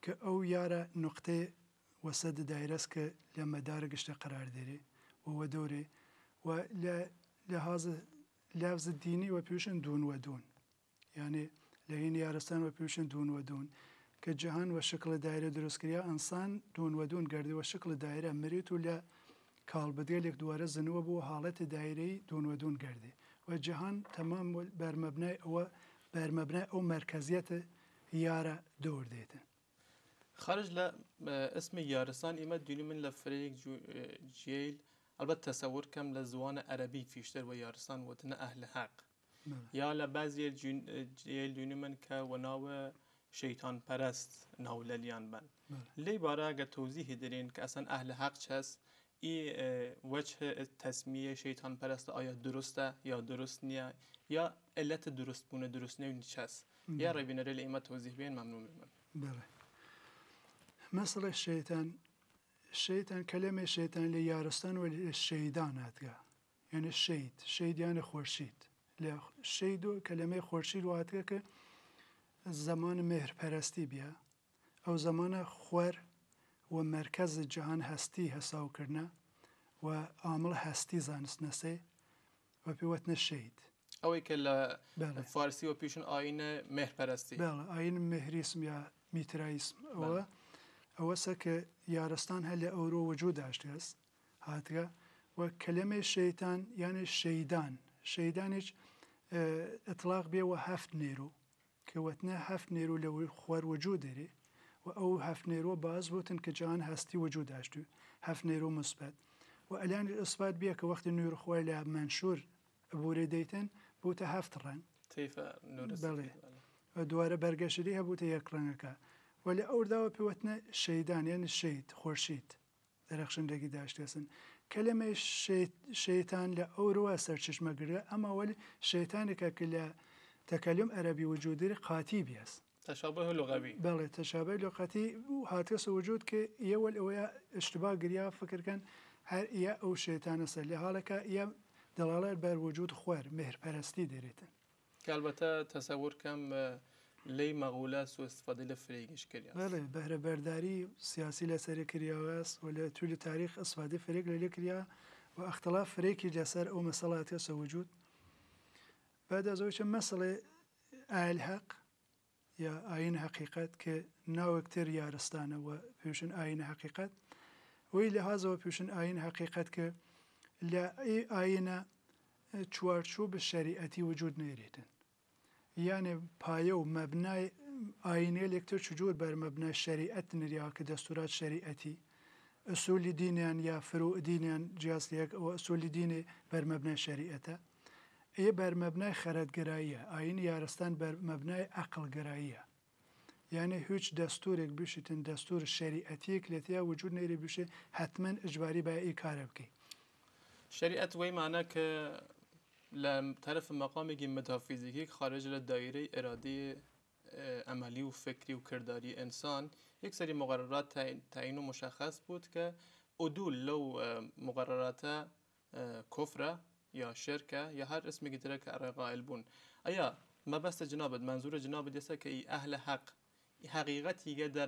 کە ئەو یارە نقطێ وەسەد دایرەست کە لە مەدارە گشتە قرار دێرێ وەوە دەورێ و لە حاز لافز دینی و پیوشن دون و دون یعنی لە هین یارستان و پیوشن دون و دون کە جهان و شکل دایرە دروستکریا ئەسان دون و دون گردی و شکل دایرە مرێت و لە کاڵبدێلێک دووارە زنوە بۆ حاڵەتی دایرەی دون و دون گردی و جهان تەمام بەرمەبنای ئەوە بەرمەبنای ئەو مرکزیەتە یارە دۆر دێتن خارج ل اسم یارستان ئێمە دوێنی من لفريق جيل جیل تصور كم کەم عربي زوانە فیشتر و یارستان وتنە اهل حق بله. یا لە بەزیێ جیل دوێنی من کە شيطان پرست پەرست لیان بن بله. لی باراگە تۆزیهی درێن کە اصلا اهل حق چەس ای وجه تصمیه شیطان پرست آیا درسته یا درست نیا یا علت درست بونه درست درستنەوی چست یا بله. روی لە توضیح توضیح ممنون من. مثل الشيطان الشيطان كلمة الشيطان اللي يارستان والشيطان هاتقا يعني الشيط الشيط يعني خورشيد الشيط كلمة خورشيد وهاتقا ك زمان مهر پرستي بيا او زمان خور و مركز جهان هستي حساب کرنا و عامل هستي زانس نسي و پیوتن الشيط او کل بله. و پیشن آین مهر پرستي بله مهر اسم يا ميترا اسم بله. ئەوەسە کە یارستان هەل لە ئەورۆ وجود داشتێست هاتگە وە کەلەمەی شەیتان یانە شەیدان شەیدانێک ئەطلاق بێەوە هەفت نێرو کەوتنە هەفت نێرو لە خوار وجود دەرێ و ئەو هەفت نێرۆ باز بوتن کە جان هەستی وجود داشت و هەفت نێرو مثبت و ئەلان ئەسبات بیە کە وەختی نوێرخوای لە منشور بورێ دەیتن بوتە هەفت ڕنگ بڵێ دووارە بەرگەشری هەبووتە یەک ڕەنگەکە و لە ئەورداوە پێوتنە شەیدانیان شید خۆشید دەرەخشندەگی داشتێسن کەلەمە شەیتان لە ئەوروە سەرچشمەگرە ئەمەوەل شەیتانێکە کە لە تەکەلم عەربی وجودری قاتی بێست تشابه لغوي بله تشابه لغتي وهاتس وجود كي يول اويا اشتباه قريا فكر كان هر يا او شيطان سلي هالك يا دلالة بر وجود خوار مهر پرستي ديريتن كالبتا تصور كم لی مەغولا سوستفاده لە فرێگیش کردیان بەڵێ بەهرەبەرداری سیاسی لەسەری کریاوەس و لە تولی تاریخ ئەسفادی فرێک لە لێ کریا و ئەختلا فرێکی لەسەر ئەو مەسەڵاتە سەوجود بعد زۆیشە مەسڵێ ئایل حەق یا ئاین حقیقت کە ناوەکتر یارستانەوە پێشن ئاین حقیقت وی لەهازەوە پێشن ئاین حقیقت کە لە ئاینە چوارچوو بە شەریعەتی وجود نێرێتن یانێ پایە و مەبنای ئاینێ لێکتر چجور بەرمەبنە شەریعەت نریا کە دەستورات شەریعەتی ئەسولی دینیان یا فرو دینیان جیاسلێک ئەوە ئەسولی دینێ بەرمەبنە شەریعەتە ئێ بەرمەبنای خەرەتگراییە ئاین یارستان بەرمەبنای عقلگراییە یعنی هیچ دەستورێک بشتن دەستور شریعەتیەک لێتیا وجود نێری بشێ حتمما ئەجباری بە ئێ کارە بکەی شریعەت وەیمانە کە طرف مقام متافیزیکی خارج از دایره اراده عملی و فکری و کرداری انسان یک سری مقررات تعیین و مشخص بود که عدول لو مقررات کفره یا شرکه یا هر اسمی که داره که قائل بون ایا ما بست جنابت منظور جنابت است که اهل حق حقیقتی در,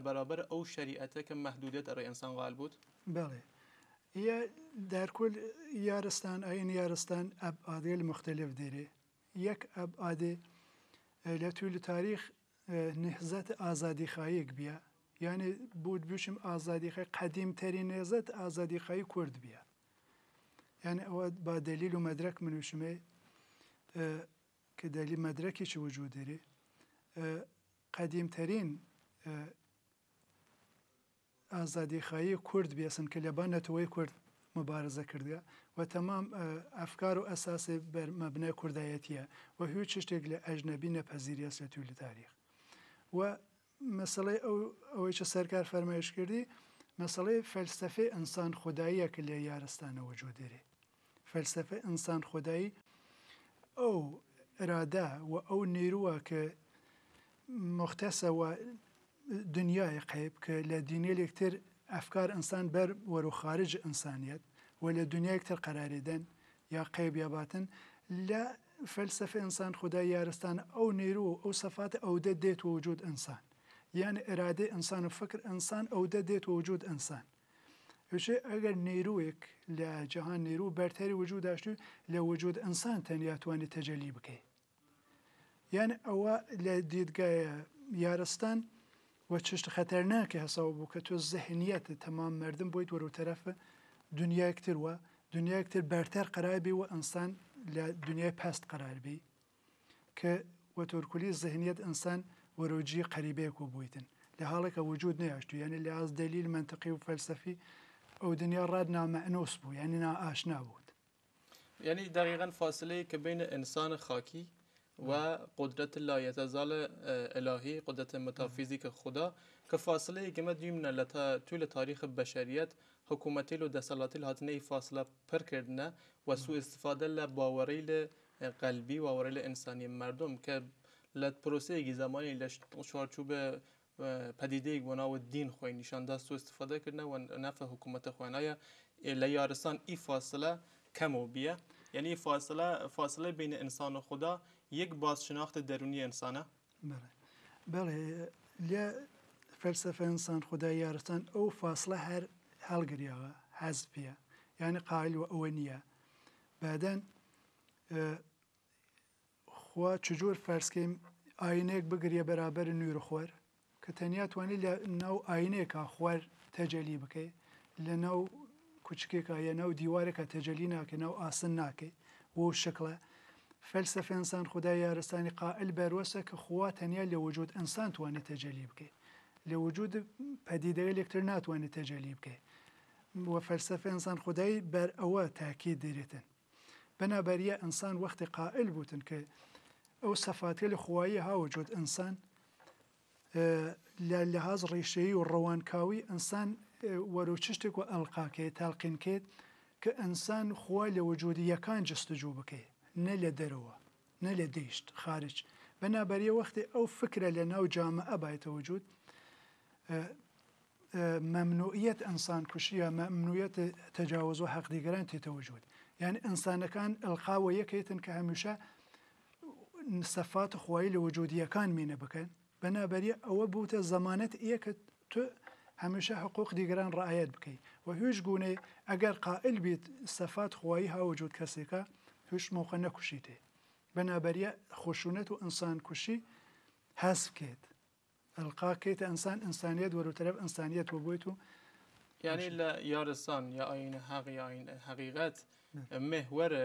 برابر او شریعته که محدودیت برای انسان قائل بود بله یا در کل یارستان این یارستان ابعاده مختلف داره یک ابعاده لطول تاریخ نهزت آزادی خواهیک بیا یعنی بود بوشم آزادی خواهی قدیم ترین نهزت آزادی خواهی کرد بیا یعنی او با دلیل و مدرک منوشمه که دلیل مدرکی چه وجود داره قدیم ترین ئازادیخایی کورد بێسن کە لەبان نەتەوەی کورد مبارزە کردە و تەمام ئەفکار و ئەساسی بەرمەبنە کوردایەتیە و هیچ شتێک لە ئەژنەبی نەپەزیریە لە تولی تاریخ و مەسڵی ئەو ئەوەی چە سەرکار فەرمایش کردی مەسڵی فەلسفی ئەسان خداییە کە لە یارستانەوە جۆ دەرێ فەلسفه ئەسان خدایی ئەو ئرادا و ئەو نێرووە کە مختەسەوە دنیای قیب که لە دینی لێکتر ئەفکار انسان بر ورو خارج ئەسانیت و لە دنیایکتر دن یا قیب باتن لا فلسفه انسان خدای یارستان او نیرو او صفات او ده دیت وجود انسان یعنی اراده انسان و فکر او ده دیت وجود انسان وشێ اگر نێروێک لە جەهان نێرو و وجود داشتو لا وجود ئەسان تەنیاتوانێت تەجەلی بکەیت یان ئەوە لە دیدگایە یارستان و چشت خەتەرناکە حساب بوو که تو ذهنیت تمام مردم اکتر و دنیا اکتر برتر قرار بی و ئەنسان لە دنیای پست قەراربی کە وەتۆرکلی انسان ئەنسان وەرۆجی قریبه و بوویتن لە که وجود نیاشتو یعنی لحاظ دلیل منطقی و فلسفی او دنیا ڕاد نامەئنوس بو یعنی نا آشنا بود یعنی دقیقا فاصله که بین انسان خاکی و قدرت لایتزال الهی قدرت متافیزیک خدا که فاصله که ما نه لتا طول تاریخ بشریت حکومتی و دسالاتیل هاتنه فاصله پر کردنه و سو استفاده لباوری قلبی و باوری انسانی مردم که لد پروسه ایگه زمانی لش پدیده گناه و دین خواهی نشان سو استفاده کردنه و نفع حکومت خوینای لیارسان ای فاصله کمو بیه یعنی فاصله فاصله بین انسان و خدا یک شناخت درونی انسانه بله بله لە فەلسفە ئەسان خدای یارستان ئەو فاصلە هەر هەڵگریەوە حەز پێە یعنی قایلوە ئەوە نییە بادەن خوا چجور یک ئاینێک برابر نور خور که تەنیا توانی لە ناو ئاینێکە خوار تەجەلی بکەی لە ناو کوچکێکە یە ناو دیوارێکە تجلی نکه ناو آسن نکه و شکلە فلسفه انسان خدايا رساني قائل بروسك خواتنيا لوجود انسان تواني تجلي بكي لوجود بديده الکتر تواني تجلي بكي وفلسفه انسان خداي بر اوا تاكيد ديرتن بنا بريا انسان وقت قائل بوتن كي او صفات الخوايي ها وجود انسان آه لهاز ريشي والروان كاوي انسان آه، وروتشتك والقاكي تلقين كيت كانسان خوا لوجود يكان جستجو بكي نه لە دەرەوە نه لە دەیشت خارج بەنابەریە وەختی ئەو فکرە لە ناو جامە ئەبایتەوە جوود اه، اه، مەمنوعیت ئەسان کوشیە مەمنویەت تەجاوز و حەقدیگەران تێتەوە جوود یعنی ئینسانەکان ئەلقاوە یەکێتن کە هەمیشە سەفات خوای لە وجودیەکان مینە بکەن بەنابەری ئەوە بوتە زەمانەت یەکە تو هەمیشە حقوق دیگران ڕایەت بکەیت و هیچ گونەی ئەگەر قائل بیت سەفات خوایی هاوجود کەسێکە توش موقع نکشیده بنابراین خشونت و انسان کشی حذف کرد القا كيت انسان انسانيت ولو تلف انسانيت وبويتو يعني لا يا رسان يا عين حقي عين حقيقت محور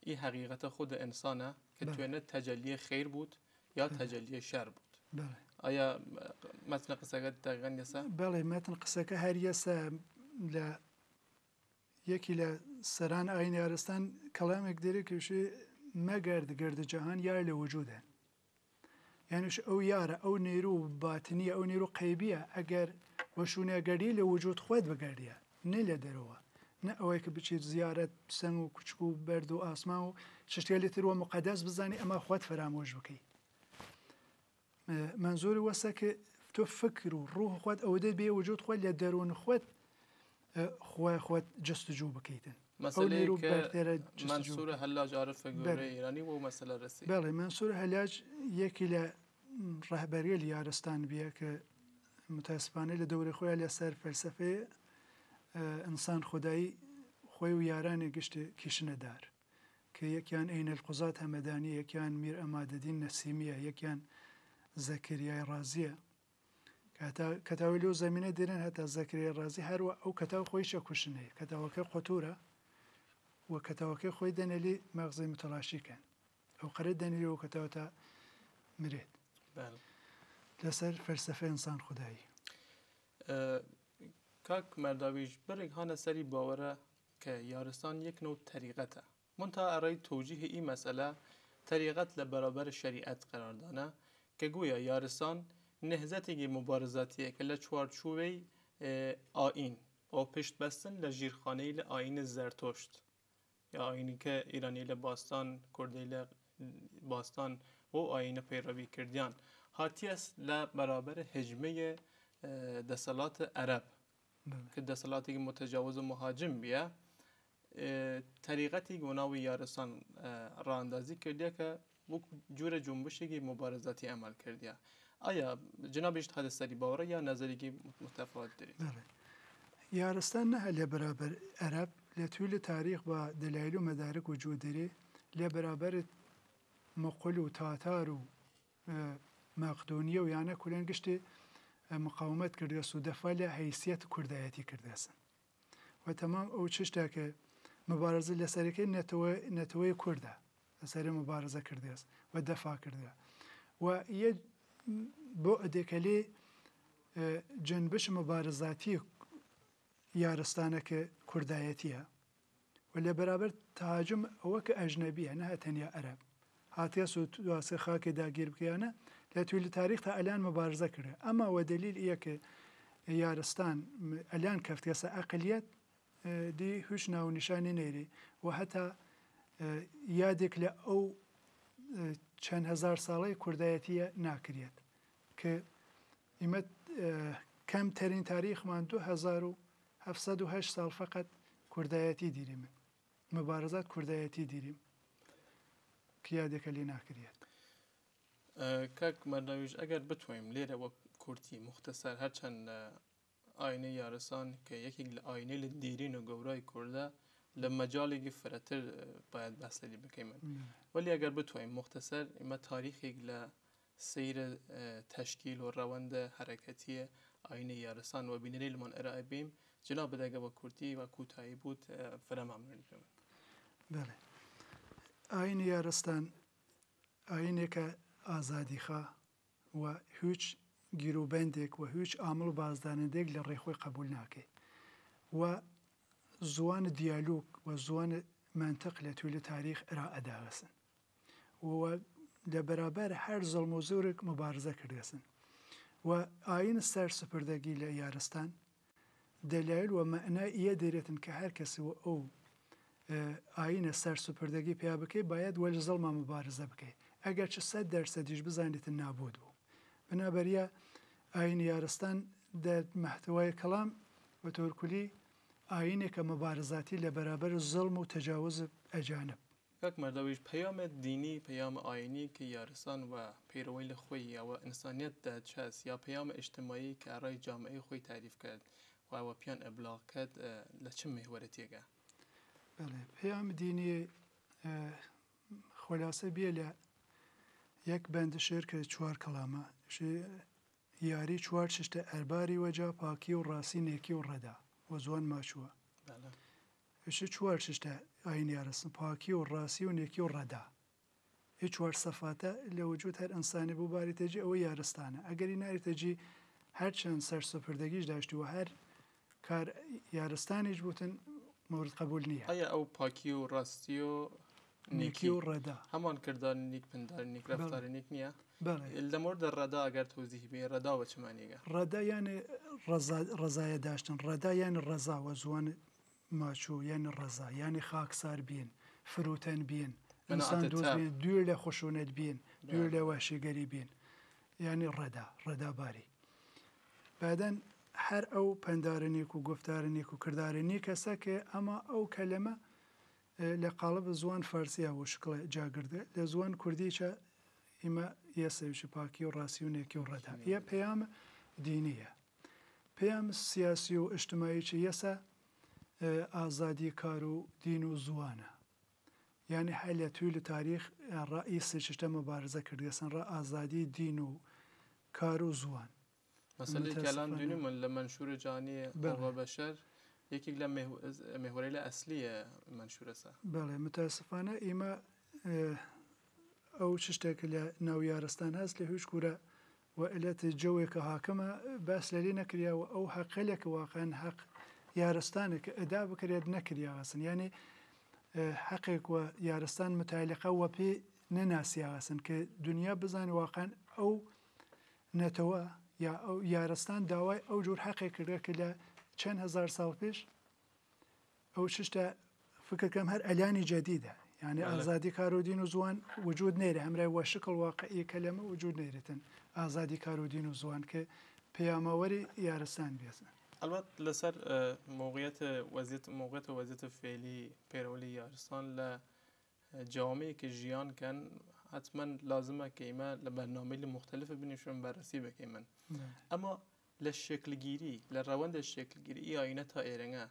ای حقیقت خود انسانه که كتوانه تجلی خیر بود یا تجلی شر بود بله آیا متن قصه دقیقا یسا؟ بله متن قصه هر یسا یەکی لە سەران ئاین یارستان کەڵامێک دەرەکەشێ مەگەرد گردە جەهان یار لە وجودە یانش ئەو یارە ئەو نێرو و باتنی ئەو نێرو قەیبیە ئەگەر وەشونەگەری لە وجود خۆت بگەردیە نە لە دەرەوە نە ئەوەی کە بچیت زیارەت سنگ و کوچک و بەرد و ئاسما و شتێ لە تروە مقدەس بزانانی ئەمە خۆت فرامۆژ بکەیت منزۆری وەسە کە تۆ فکر و ڕوح خۆت ئەوە دەبێ وجود خۆت لە دەروون خۆت خۆی خۆت جستجو بکەیتن مەسەلەرە هەلا ئێرانی و مەسەلە ڕسی بەڵێ منسوور هەلاج یەکی لە ڕەهبەریە لە یارستان بیە کە متاسبانەی لە دەوری خۆیان لە سەر فەلسفێ ئینسان خدایی خۆی و یارانی گشتی کشنەدار کە یەکیان عینە قوزات هەمەدانی یەکیان میر ئەمادەدین نەسیمیە یەکیان زەکریای ڕازیە کەتاوی لەو زمینە دێنن هەتا زەکرێ ڕازی هەروە ئەو کەتاو خۆی شەکوشنێ کەتاوەکە قوتورە وە کەتاوەکەی خۆی دەنێلی مەغزەی متەلاشیکەن ئەو قەرە دەنێرەوە کەتاوە تا مرێت لەسەر فەرسەفە ئینسان خودایی کاک مەرداویش بەرێک هاە سەری باوەرە کە یارستان یەکنەوە تەریقەتە منتا ئەڕێی تۆجیه ئی مەسەلە تەریقەت لە بەرابەر شەریعەت قەراردانە کە گویە یارستان نهزتی که لە چوارچوەی آین او پشت بستن لە ژیرخانەی لە آین زرتوشت یا آینی که ایرانی باستان کردی لباستان باستان بۆ آین پەیڕەوی کردیان هاتیەس هجمه هجمه عرب عرب بله. که دسلاتی که و مهاجم طریقتی تەریقەتی و یارسان راندازی که که جور جور جنبشی مبارزاتی عمل کردیا آیا جناب اجتهاد سری باوره یا نظریگی متفاوت دارید؟ بله یارستان نه لبرابر عرب لطول تاریخ با دلایل و مدارک وجود داره لبرابر مقل و تاتار و مقدونیه و یعنی کلان گشتی مقاومت کرده سو دفعه حیثیت کردایتی کرده سن و تمام او چشتا که مبارزه لسرکه نتوه, نتوه کرده لسر مبارزه کرده است و دفاع کرده و یه بۆ ئەدێکەلێ جنبش مبارزاتی یارستانەکە کوردایەتیە و لە بەرابەر تاجم ئەوە کە ئەژنەبیە نە تەنیا عەرب هاتیە سوواسێ خاکە داگیر بکەیانە لە توی لە تاریخ تا ئەلان مبارزە کرد ئەما وە دلیل یەکە یارستان ئەلان کەفتێسە ئەقلیەت دی هوچ ناونیشانی نێری و هەتا یادێک لە ئەو چەند هزار ساڵی کوردایەتیە ناکرێت که ئمە کەمتەرین تاریخمان 1970 سال فقط کوردایەتی دیریم مبارزات کوردایەتی دیریم کیادێکە لێ ناکرێت کاک مەداویش ئەگەر بتوانیم لێرە وەک کورتی مختەسەر هەرچەند ئاینە یارسان کە یەکێک لە ئاینە لە دیرین و گەورای کووردا لە مەجاالێکی فرەتر باید بەسەری بکەین من ولی ئەگەر بتوانین مختەسەر ئمە تاریخێک لە سەیرە تەشکیل و ڕەوەندە حرەکەتیە ئاینی یارستان و بینەری لەمان ئەرائە بیم جلا بدەگەەوە کورتی و کوتایی بوت فرەمامرن بڵێ ئاینی یارستان ئاینێکە ئازادیخا و هیچ گیروبندێک و هیچ ئامل و بازدانندێک لە ڕێخۆی قبول ناکەی و زوان دیالوک و زوان منطق لە توی لە تاریخ ئرا ئەداوەسن لە بەرابەر هەر زەڵم و زۆرێک مبارزە کردێسن و ئاین سەر سپردەگی لە یارستان دەلایل وە مەنا ئە دەرێتن کە هەر کەسەوە ئەو ئاینە سەر سوپردەگی پیا بکەی باید وەل زەڵما مبارزە بکەیت ئەگەر چ سە دەرسەدیش بزانێتن نابوو بوو بنابەریە ئاین یارستان مەحتەوای کەڵام بە تۆرکلی ئاینێکە مبارزاتی لە بەرابەر زەڵم و تەجاوز ئەجانب یک مردویش پیام دینی پیام آینی که یارسان و پیرویل خوی و انسانیت ده چست یا پیام اجتماعی که ارای جامعه خوی تعریف کرد و او پیان ابلاغ کرد لچه محوره تیگه بله پیام دینی خلاصه بیله یک بند شعر که چوار کلامه یاری چوار چشته ارباری وجا پاکی و راسی نیکی و ردا و زوان ما چوه بله چوار چشته ئاین یارەسن پاکی و ڕاستی و نێکی و ڕەدا هیچ وەرسەفاتە لە وجود هەر ئەسانی بوو باریتەجی ئەوە یارستانە ئەگەری ناریتەجی هەرچەند سەر سوپردەگیش داشتی و هەر کار یارستانیش بوتن مورد قبول نییە ئەیا ئەو پاکی و ڕاستی و نیکی و ڕێدا هەمان کرددان نیک پندار نیک رفتار نیک نییە لەمەوردە ڕدا ئەگەر توزیه بێ ڕدا بە چمانێگە ڕدا یانێ ڕزایە داشتن ڕدا یان ڕزاوە زوان ماچوو یان ڕەزا یانی خاکسار بین فروتەن بین ئەسان دوێ لە خشونەت بین دوێ لە واشیگەری بین ینی ڕەدا ڕەداباری بادەن هەر ئەو پندارنێک و گفتارنێک و کردارنی کەسە کە ئەمە ئەو کەلەمە لە قالب زوان فەرسیە و شکڵ جاگردە لە زوان کوردیچە ئمە یەسەویشی پاکی و ڕاستیونێکی و ڕەدا یە پەیام دینیە پەیام سیاسی و ئشتماییی یەسە ئازادی کار و دین و زوانە یعنی حلە توی لە تاریخ ڕئی سشتە مەبارزە کردگەسن ڕە ئازادی دین و کار و زوان کلام دین من لە منشور جانی بەشەر یەکێک لە مهوەی لە ئەسلیە منشورەسە بەڵێ متاسفانە ئێمە ئەو چ شتێک لە ناویارستان هەست لە هیچ کورە وئلەت جوێکە هاکەمە باس لەری نەکریاوە ئەو حەقلێک واقعان حەق یارستانە کە ئەدا بکرێت نەکریاوەسن یعنی حەقێک وە یارستان متعلقە وە پێ نەناسیاوەسن کە دنیا بزان واقعان ئەو نەتەوە یا ئەو یارستان داوای ئەو جوور حەقێک کردە کە لە چەند هزار ساڵ پێش ئەو شتە فکرکەم هەر ئەلانی جدیدە یعنی ئازادی کارودین و زوان وجود نێرە هەمرای وە شکل واقعی کەلەمە وجود نێرێتن ئازادی کارودین و زوان کە پەیامەوەری یارستان بێزن البته لسر موقعیت وضعیت موقعیت وضعیت فعلی پیرولی یارستان ل جامعه که جیان کن حتما لازمه که ایمه لبرنامه مختلف بینشون بررسی بکیمن اما لشکلگیری گیری لروند شکل گیری ای آینه تا ایرنگه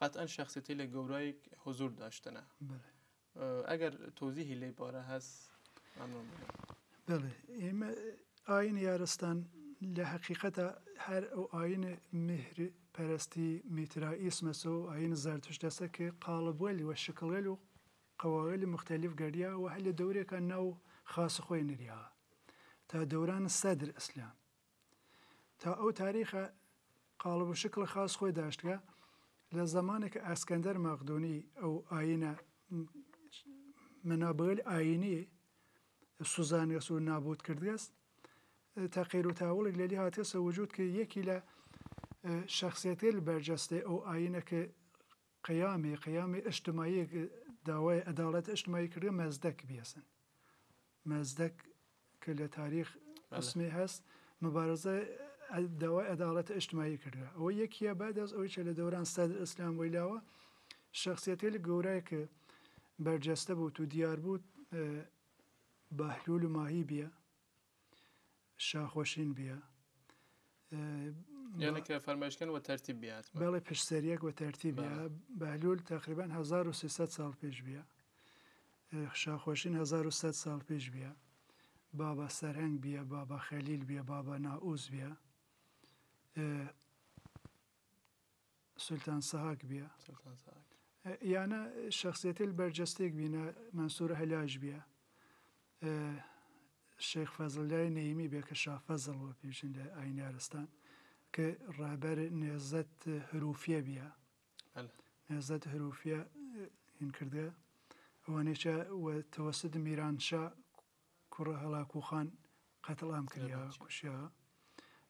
قطعا شخصیتی لگورای حضور داشتنه بله. اگر توضیحی لی باره هست ممنون بله ایمه آین یارستان لە حقیقەتە هەر ئەو ئاینە مهر پەرستی میترائیسمەسە و ئاین زارتشتەسە کە قالبوەلی وە شکڵێل و قوائل مختلف گەریا و هەل لە دەورێکە ناو خاص خۆی نریا تا دەوران سەدر ئەسلام تا ئەو تاریخە قالب و شکل خاص خۆی داشتگە لە زمانێکە ئاسکەندەر ماقدونی ئەو ئاینە منابل ئاینی سوزانگەس و نابوت کردگەست تغییر و تحولك للي هاتسه وجود که یکی له شخصیتی برجسته او آینه که قیامی قیامی اجتماعی داوای عدالت اجتماعی کرده مزدک بیاسن مزدک که له تاریخ اسمی هست مبارزه داوای عدالت اجتماعی کرده او یکی بعد از اوی چه دوران صدر اسلام ویلاوه شخصیتی گوره که برجسته بود و دیار بود بهلول ماهی بیه شاخۆشین بیە یانەکە فەرمایشکن وە تەرتی بیات بەڵێ پشتسەریەک وە تەرتی بە بەلول تقریبان 1300 سال پێش بیە شاخۆشین 1300 سال پێش بیە بابا سەرهنگ بیە بابا خەلیل بیە بابا ناوز بیە سلتان سەهاک بیە یانە شخصێتی بەرجەستێک بینە منسوور هەلاش بیە شێخ فەزللای نەیمی بێکە شافەزڵەوە پێشین لە ئاینارستان کە ڕابەر نێزت هەروفە بیا نێزت هەروفە هینکردە ئەوانێکە تەوەسد میرانشا کوڕە هەڵاکوخان قەتڵام کردیا کوشیا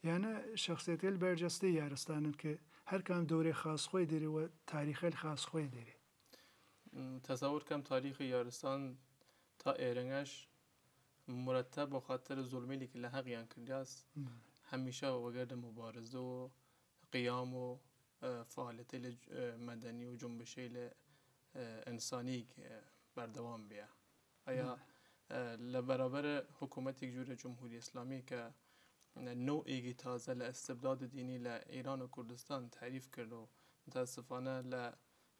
یانە شخصێتل بەرجەستی یارستانن کە هەر کام دەورێ خاصخۆی دەرەوە تاریخل خاصخۆی دەرێ تەزاور کەم تاریخی یارستان تا ئێرەنگەش مرتب به خاطر ظلمی که لحق یان کرده است همیشه وگرد مبارزه و قیام و فعالیت مدنی و جنبش انسانی که بردوام بیا ایا لبرابر حکومت یک جور جمهوری اسلامی که نوعی تازه لاستبداد دینی ل ایران و کردستان تعریف کرد و متاسفانه ل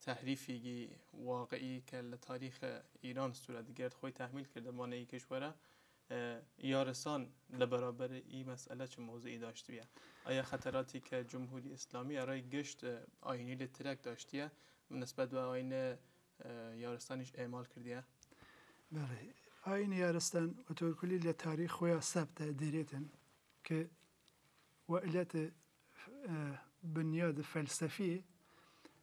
تحریفی واقعی که ل تاریخ ایران صورت گرد خوی تحمیل کرده مانع کشوره یارسان لبرابر این مسئله چه موضوعی داشت آیا خطراتی که جمهوری اسلامی ارای گشت آینی لترک داشتیه نسبت به آین یارستانش اعمال کردیه بله آین یارستان و کلی لتاریخ خویا ثبت دیریتن که و علت بنیاد فلسفی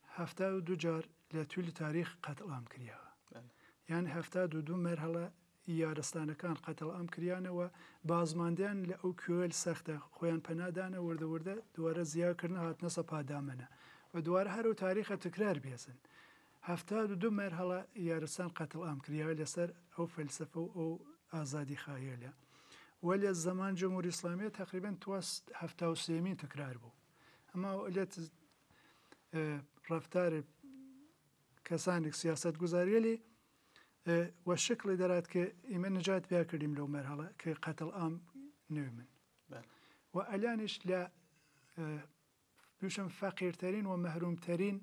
هفته و دو جار لطول تاریخ قتل کرده بله. کریه یعنی هفته دو دو مرحله یارستانەکان قەتەڵ ئەم کریانەوە بازماندیان لە ئەو کوێل سەختە خۆیان پەنادانە وردەوردە دووارە زیاکردن هاتنە سەپادامەنە و دووار هەرو تاریخە تکرار بێزن. هەفتاد و دو مەرهڵە یارستان قەتڵ ئام کریاوە لەسەر ئەو فەلسفە و ئەو ئازادی خایەلە. وە لە زەمان جمهوری ئسلامیە تقریبن توست هەفتا و سێمین تکرار بوو. ئەما لێت ڕفتار کەسانێک سیاست گوزاریلی و شکل دارد که ایمه نجات بیا کردیم لو مرحله که قتل عام نومن و الانش ل بيوشم فقيرترين ومهرومترين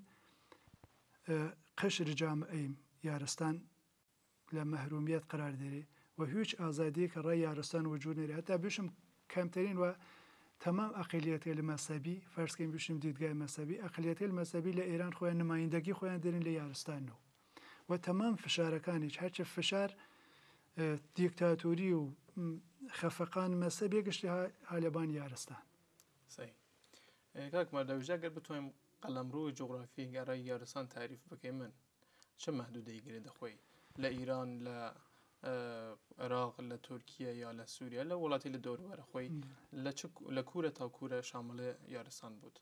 قشر جامعيم يارستان لمهروميات قرار داري وهيج آزادية كرأي يارستان وجود نري حتى بيوشم كامترين و تمام أقليات المذهبي فرض كن بيوشم ديدگاه مذهبي أقليات المذهبي لإيران خوين نمايندگي خوين دارين ليارستان نو و تەمام فشارەکانیش هەرچە فشار دیکتاتوری و خەفەقان مەسە بێگشتی هالەبان یارستان کاکمەدەژە گەر بتوانین قەلەمڕووی جغرافی گەڕای یارستان تعریف بکەی من چه مەدودەیگرێ دەخۆی لە ئیران لە عراق لە تورکیا یا لە سووریا لە وڵاتی لە دەوروەرە خۆی لە کوورە تا کوورە شاملە یارستان بوت.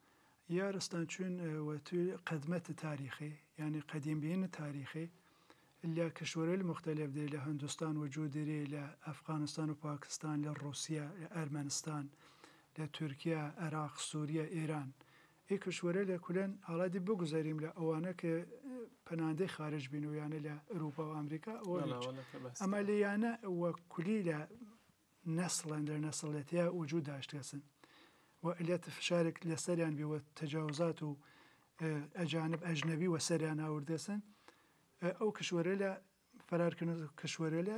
yarıstan çün e, ve tül kadmet tarihi yani kadimiyin tarihi illa kişverel muhtelefdir illa Hindistan vücud diri Afganistan ve Pakistan illa Rusya e, e, illa Ermenistan illa Türkiye, Irak, Suriye, İran ای کشوره لکلن حالا bu بگذاریم ل اوانه که پنانده خارج بینو yani ل Avrupa ve Amerika و اما لیانه ve کلی ل نسل اندر نسلتیا وجود داشت و ئەلێت فشارێک لەسەریان بێوە تەجاوزات و ئەجانب ئەژنەبی وە سەریان ئاوردەسن ئەو کشوەرە لە فرارکردن کشوەرە لە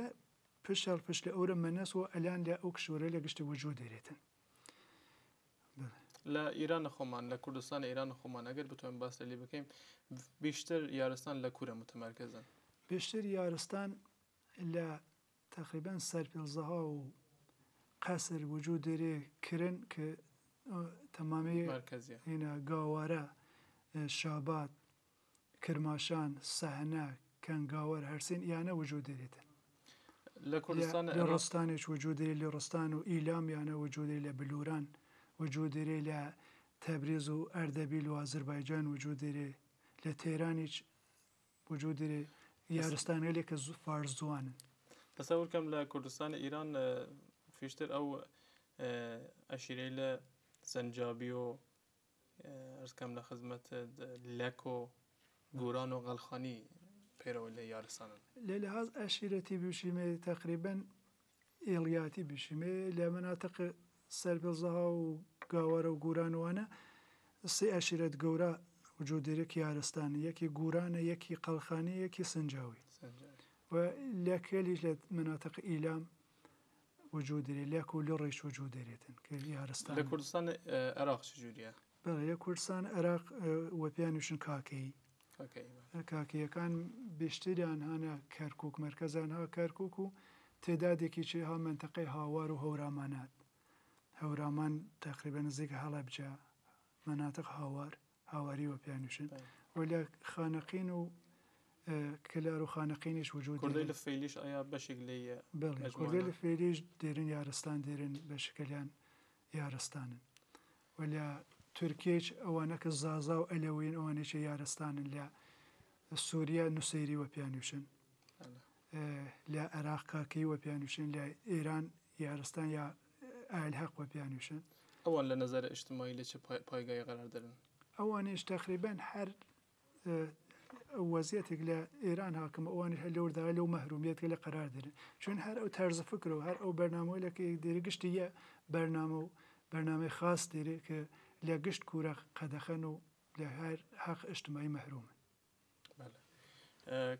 پشتال پشت لە ئەورە مەنەس و ئەلان لە ئەو کشوەرە لە گشتی وجو دەرێتن لە ئیرانە خۆمان لە کوردستان ئێران خۆمان ئەگەر بتوانین باس لێ بکەین بیشتر یارستان لە کورە متمرکزن پێشتر یارستان لە تقریبان سەر پێزەها و قەسەر وجود دەرێ کرن کە تەمامی هێنا گاوارە شابات کرماشان سەهنا کەنگاوەر هەرسین یانە وجود دەرێتن لە کوردستان لە ڕستانێک وجودێ لە ڕستان و ئیلام یانە وجودێ لە بلوران وجودێ لە تەبرێز و ئەردەبیل و ئازربایجان وجودێ لە تێرانیش وجودێ یارستانە لێکە زوو فار زوانن تەسەورکەم لە کوردستان ئیران فیشتر ئەو عشیرەی لە زەنجابیۆ ئەرکەم لە خزمەتت لەکۆ گوران و غەلخانی پێرەوە لە یارسانن لێ لە حاز ئەشیرەتی بشیمێ تقریبن ئێڵیاتی بشیمێ لە مناتەق سربزها و گاوەرە و گورانوانە سێ ئەشیرەت گەورە وجودێرەی یارستانی یەکی گورانە یەکی قەلخانی یەکی سنجاوی و لەکەلیش لە مناتەق ئیلام وجود دەرێت لە و لە ڕێش وجود دەرێتن کردی هەرستان لە کوردستان عراق جوریە بەڵێ لە کوردستان عراق وەپیانوشن کاکەی کاکیەکان بشتریان هاە کەرکک مرکزان ها کەرکک و تێدادێکی چێ ها منتەقی هاوار و هەورامانات هەورامان تقریبا نزیک هەڵەبجا مناتق هاوار هاواری وەپیانوشن وە لە خانەقین و کە لە ئەروخانەقینش وجود لە فیلیش ئایا بەشێک لێ لە فێریش دێرن یارستان دێرن بە شکلیان یارستانن و لە تورکێچ ئەوانە کە زازا و ئەلەوەین ئەوانێکی یارستانن لە سووریا نووسری وە پیانوشن لە عێراق کاکەی وە پیانوشن لە ئێران یارستان یا ئایل حەق وە پیانوشن ئەوان لە نظر اجتماعی لە پایگای قرار دەرن ئەوان هێش تقریبان هەر وەزیێتێک لە ئێران هاکەم ئەوانش هە لەوردا لەو مەحرومیەتکە لە قرار دێن چون هەر ئەو تەرزە فکرەوە هەر ئەو بەرنامەوە لەکە دێرەگەشتی یە بەرنامە و بەرنامەی خاص دێرێ کە لە گشت کورە قەدەخەن و لە هەر حەق ئەشتمایی مەحرومن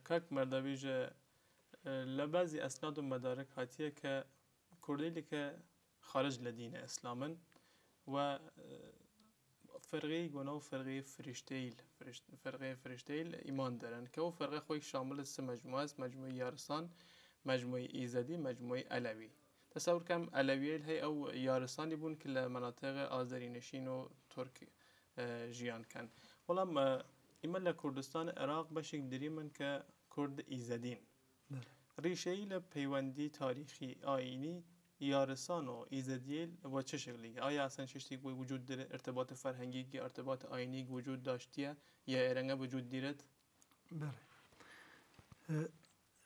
کاک مەردەویژە لە بازی ئەسناد و مەدارک هاتیە کە کوردیلکە خارج لە دینە ئەسلامن و فرقه گناه و فرقه فرشتیل فرقه فرشتیل ایمان دارن که او فرقه خودش شامل سه مجموعه است مجموعه یارسان مجموعه ایزدی مجموعه علوی تصور کم علویل هی او یارسانی بون که مناطق آذرینشین و ترک جیان کن ولی ایما لکردستان عراق بشک دریمن که کرد ایزدین ریشه ای پیوندی تاریخی آینی یارسان ایزدیل و چه شکلی آیا اصلا چشتی وجود داره ارتباط فرهنگی که ارتباط آینی وجود داشتیه یا ارنگه وجود دیرت بله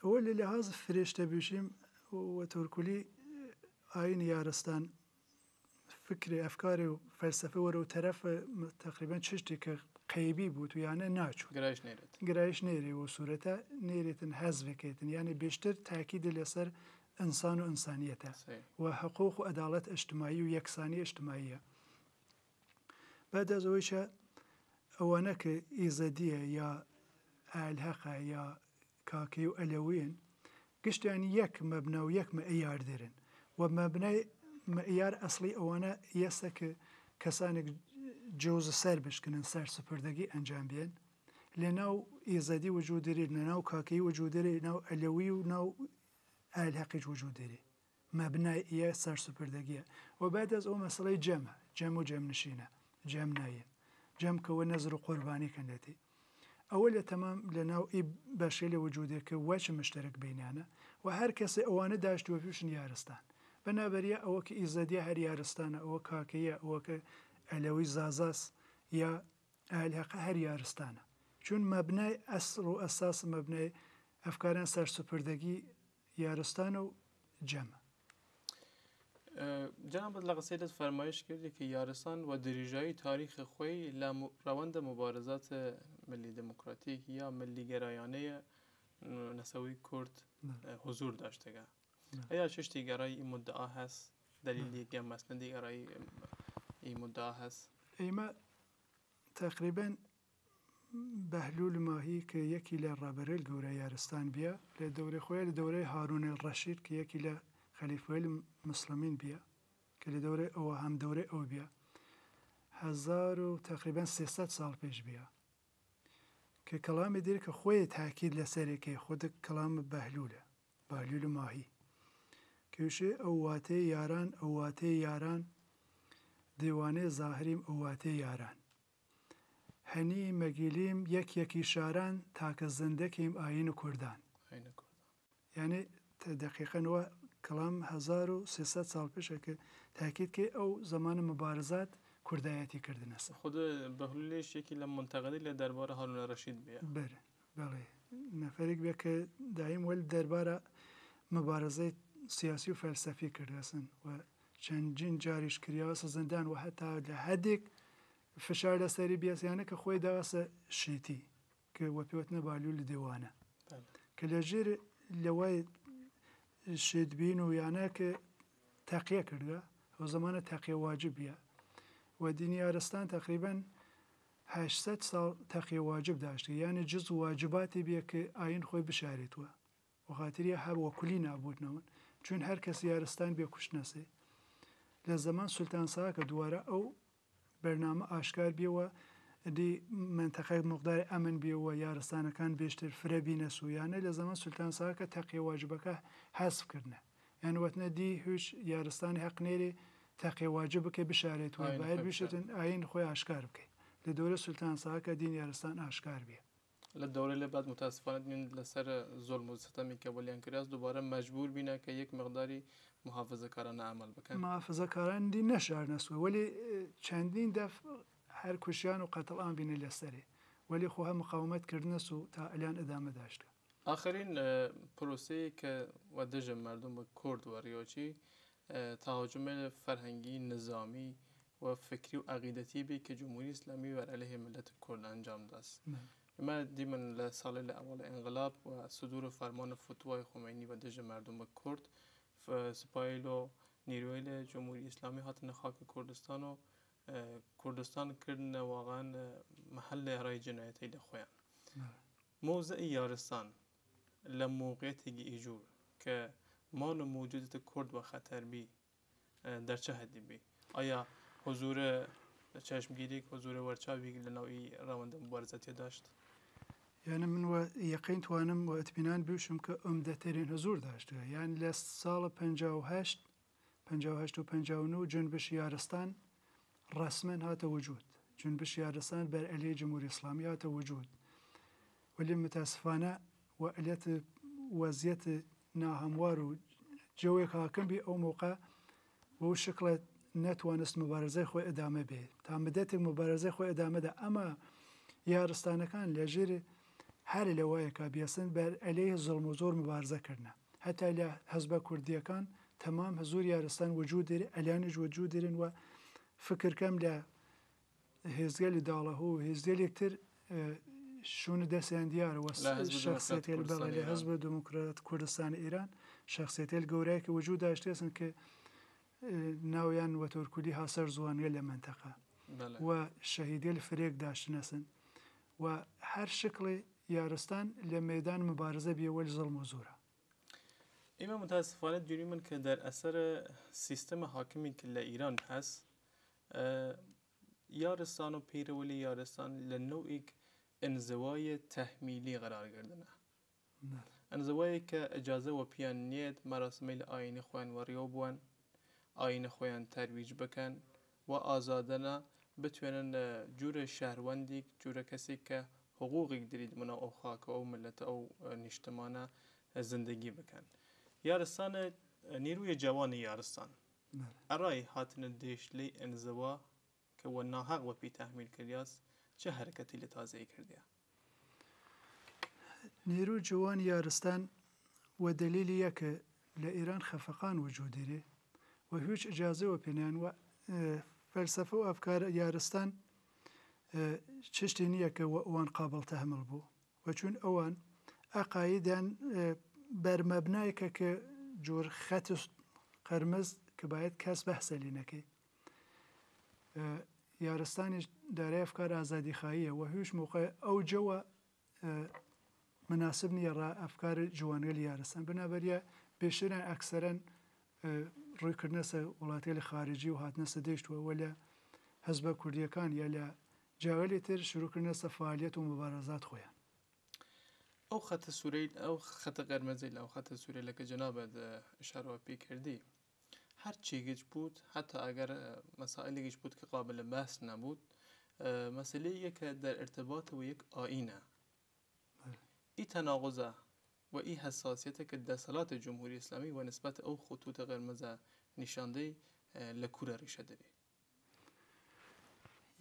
اول لحاظ فرشته بیشیم و ترکولی آین یارستان فکر افکار و فلسفه و رو طرف تقریبا چشتی که قیبی بود و یعنی ناچو گرایش نیرد گرایش نیره و صورت نیرتن حذف کردن یعنی بیشتر تاکید لسر ئەنسان و ئەسانیەتە و حقوق و ئەداڵەت ئەشتمایی و یەکسانی ئەشتماییە بعد از ئەوەیشە ئەوانە کە ئێزەدیە یا ئالهەقا یا کاکی و ئەلەوێن گشتیانی یەک مەبنە و یەک مەئیار دەرن و مەبنای مەئیار ئەسلی ئەوانە یەسە کە کەسانێک جۆزە سەر بشکنن سەر سپردەگی ئەنجام بێن لە ناو ئێزەدی وجودێت لە ناو کاکەی وجودێت ناو ئەلەوی و ناو على الحقيقة وجود له مبنائية سر سپردگیه و بعد از او مسئله جمع جمع و جمع نشینه جمع نایه جمع که و نظر و قربانی کندتی ئەوە لە تەمام لە ناو ئی بەشێ لە وجودێکە وەچ مشتەرەك بینانە و هەر کەسێ ئەوانە داشتوە پێشن یارستان بەنابەریە ئەوە کە ئیزەدیە هەر یارستانە ئەوە کاکەیە ئەوە کە ئەلەوەی زازاس یا ئالحق هەر یارستانە چون مەبنای ئەسر و ئەساس مەبنای ئەفکاران سەر سوپردەگی یارستان و جمع جناب لغ فرمایش کردی که یارستان و دریجای تاریخ خوی روند مبارزات ملی دموکراتیک یا ملی گرایانه نسوی کرد حضور داشته گه ایا چشتی گرای این مدعا هست دلیلی که مسند گرای این مدعا هست ایما تقریبا بەهلول ماهی کە یەکی لە ڕابەرل گەورە یارستان بیە لە دەورەی خۆی لە دەورەی هارونێ ڕەشید کە یەکی لە خەلیفۆل مسلمین بیە کە لە دەورەی ئەوە هەم دەورەی ئەو بیە هزار و تقریبا 300 سال پێش بیە کە کەڵامی دیر کە خۆی تاکید لەسەرێکی خودت کەلام بەهلولە بەهلول ماهی کێشێ ئەو واتەیە یاران ئەو واتەیە یاران دیوانێ زاهریم ئەو واتەیە یاران هەنی مەگیلیم یەکیەکی شاران تاکە زندەکیم ئاین و کوردان یعنی دەقیقەنەوە کەڵام 1300 سال پێشەکە تاکیت کێ ئەو زمانە مبارزات کوردایەتی کردنە خود بەهولێشێکی لە منتەقەی لە دەربارە هەڵە ڕەشید بێ بەر بەڵێ نەفرێک بێ کە دایم وەل دەربارە مبارزەی سیاسی و فەلسەفی کردسن و چەندین جاریش کریاوە سەزندان و هەتا لە هەدێک فشار لە سەری بیاسیانە کە خۆی داواسە شێتی کە وە پێوت نەبالو لە دێوانە کە لەژێر لەوای شێتبین و یانە کە تاقیە کردە ئەو زمانە تاقیە واجبە و دینی ئارستان تقریبان 800 ساڵ تەقیە واجب داشتی یانە جز واجباتی بێ کە ئاین خۆی بشارێتوە وخاتریە هەروە کولی نابوتنەوە چون هەر کەس یارستان بێ کوشنەسێ لە زمان سولتان ساکە دووارە ئەو بەرنامە ئاشکار بێەوە دی منتەخەی مقداری ئەمن بێەوە یارستانەکان بێشتر فرەبی نەسوویانە لە زەمان سولتان ساکە تەقیێواژبەکە حەسفکردە یانوەتنە دی هوچ یارستانی حەقنێری تەقیێواژە بکە بشارێت وای بایر بشتن ئاین خۆی ئاشکار بکەین لە دەورە سولتان ساکە دین یارستان ئاشکار بێ لە دەورە لە بعد متاسفانت لەسەر زۆر مستەمی کە بەلیان کراس دووبارە مەجبور بینە کە یەک مقداری محافظه کارانه عمل بکنن محافظه کاران دی نشار نسوه ولی چندین دفع هر کشیان و قتل آن بینه لسره ولی خوها مقاومت کردن سو تا الان ادامه داشته آخرین پروسه که و دجم مردم به کرد و ریاچی تهاجم فرهنگی نظامی و فکری و عقیدتی بی که جمهوری اسلامی بر علیه ملت کرد انجام داست ما دیمن لسال اول انقلاب و صدور فرمان فتوای خمینی و دژ مردم کرد سپایل و نیروهای جمهوری اسلامی هاتن خاک کردستان و کردستان کردن واقعا محل رای جنایتی لخویان موضع یارستان لموقعیتی ایجور که مال و موجودیت کرد و خطر بی در چه حدی بی آیا حضور چشمگیری حضور ورچاوی لنوعی روند مبارزتی داشت؟ یانە من یەقین توانم و ئەتمینان بوشم کە ئەم دەتەرین هەزور داشتە یان لە ساڵە 1950 1950 و 1950 جنبش یارستان ڕسمن هاتە وجود جنبش یارستان بەر ئەلێ جمهوری ئسلامی هاتە وجود ولی متاسفانە و ئەلێت وەزیەت ناهەموار و جوێک هاکەمبی ئەو موقع بۆ شکلت نەتوانست مبارزەی خۆی ئەدامە بێ تا مدەتێک مبارزەی خۆی ئەدامەدا ئەمە یارستانەکان لەژێری هەر لەوەیە کە بێسن بەر ئەلەیە زڵم و زۆر مبارزەکردە هەتا لە هەزبە کوردیەکان تەمام هەزور یارستان وجود ئەلانش وجود درن و فکرکەم لە هێزگەلی داڵەهۆ و هێزگەلێکتر شونە دەستیان دیارەوە شخصێتێل بەڵێ لە هەز بە دموکرات کوردستان ئیران شخصێتێل گەورەیەکە وجود داشتێسن کە ناویان وەتۆرکولی هاسەر زوانە لە منتەقە و شەهیدێل فرێک داشتنەسن و هەر شکڵی یارستان لە مێدان مبارزە بێوەل زڵ مۆزورە ئێمە متاسفانت جوری من کە دەر ئەسەر سیستەمە حاکمی کرد لە ئیران هەست یارستان و پیرەوەلی یارستان لە نەوئیک ئەنزەوایە تەحمیلی قرارگردنە ئەنزەوایە کە ئەجازەوە پیان نێت مەراسمی لە ئاینە خۆیان وەڕیەوە بوون ئاینە خۆیان تەرویج بکەن و ئازادەنە بتوێنن جوورە شەهروەندێک جوورە کەسێک کە حقوقی دارید منا او خاک و او ملت او نشتمانه زندگی بکن یارستان نیروی جوان یارستان ارای هاتن دیش لی انزوا که و ناحق و پی تحمیل کردیاز چه حرکتی لتازه کردیا نیرو جوان یارستان و دلیل یکه لإيران خفقان وجود داري وهوش إجازة وبنان وفلسفة وأفكار يارستان چشتی نییە کە ئەوان قابلتە هەمەڵ بوو و چون ئەوان ئەقاعددان بەرمەبنایکە کە جۆر خەت قەرمز کە باید کەس بەحسەلی نەکەی یارستانیش دارای ئەفکار ئازادی خاییە و هیچ موقع ئەو جەوە مناسب نیە ڕ ئەفکار جوانگەلی یارستان بنابەریە پێشران ئەکسەرەن ڕوویکردنەسە وڵاتی لە خارجی و هاتنەسە دەیشتوە وە لە هەز بە کوردیەکان یا لە جاغلی تر شروع کردن سه فعالیت و مبارزات خویان ئەو خەتە سوورەی ئەو خەتە قەرمەزەی لەو خەتە سوورە لەکە جنابە شارەوە پێ کردی هەر چێگەج بوو حتا ئەگەر مەسائلێکیش بود کە قابل لە بەس نەبوو مەسلەی یەکە دەرئرتباتەوە یەک ئاینە ئی تەناغۆزە و ئی هەساسیەتە کە دەسەڵاتە جمهوری ئسلامی و نسبەت ئەو خۆتوتە غەرمەزە نیشاندەی لە کورە ریشە دەبێت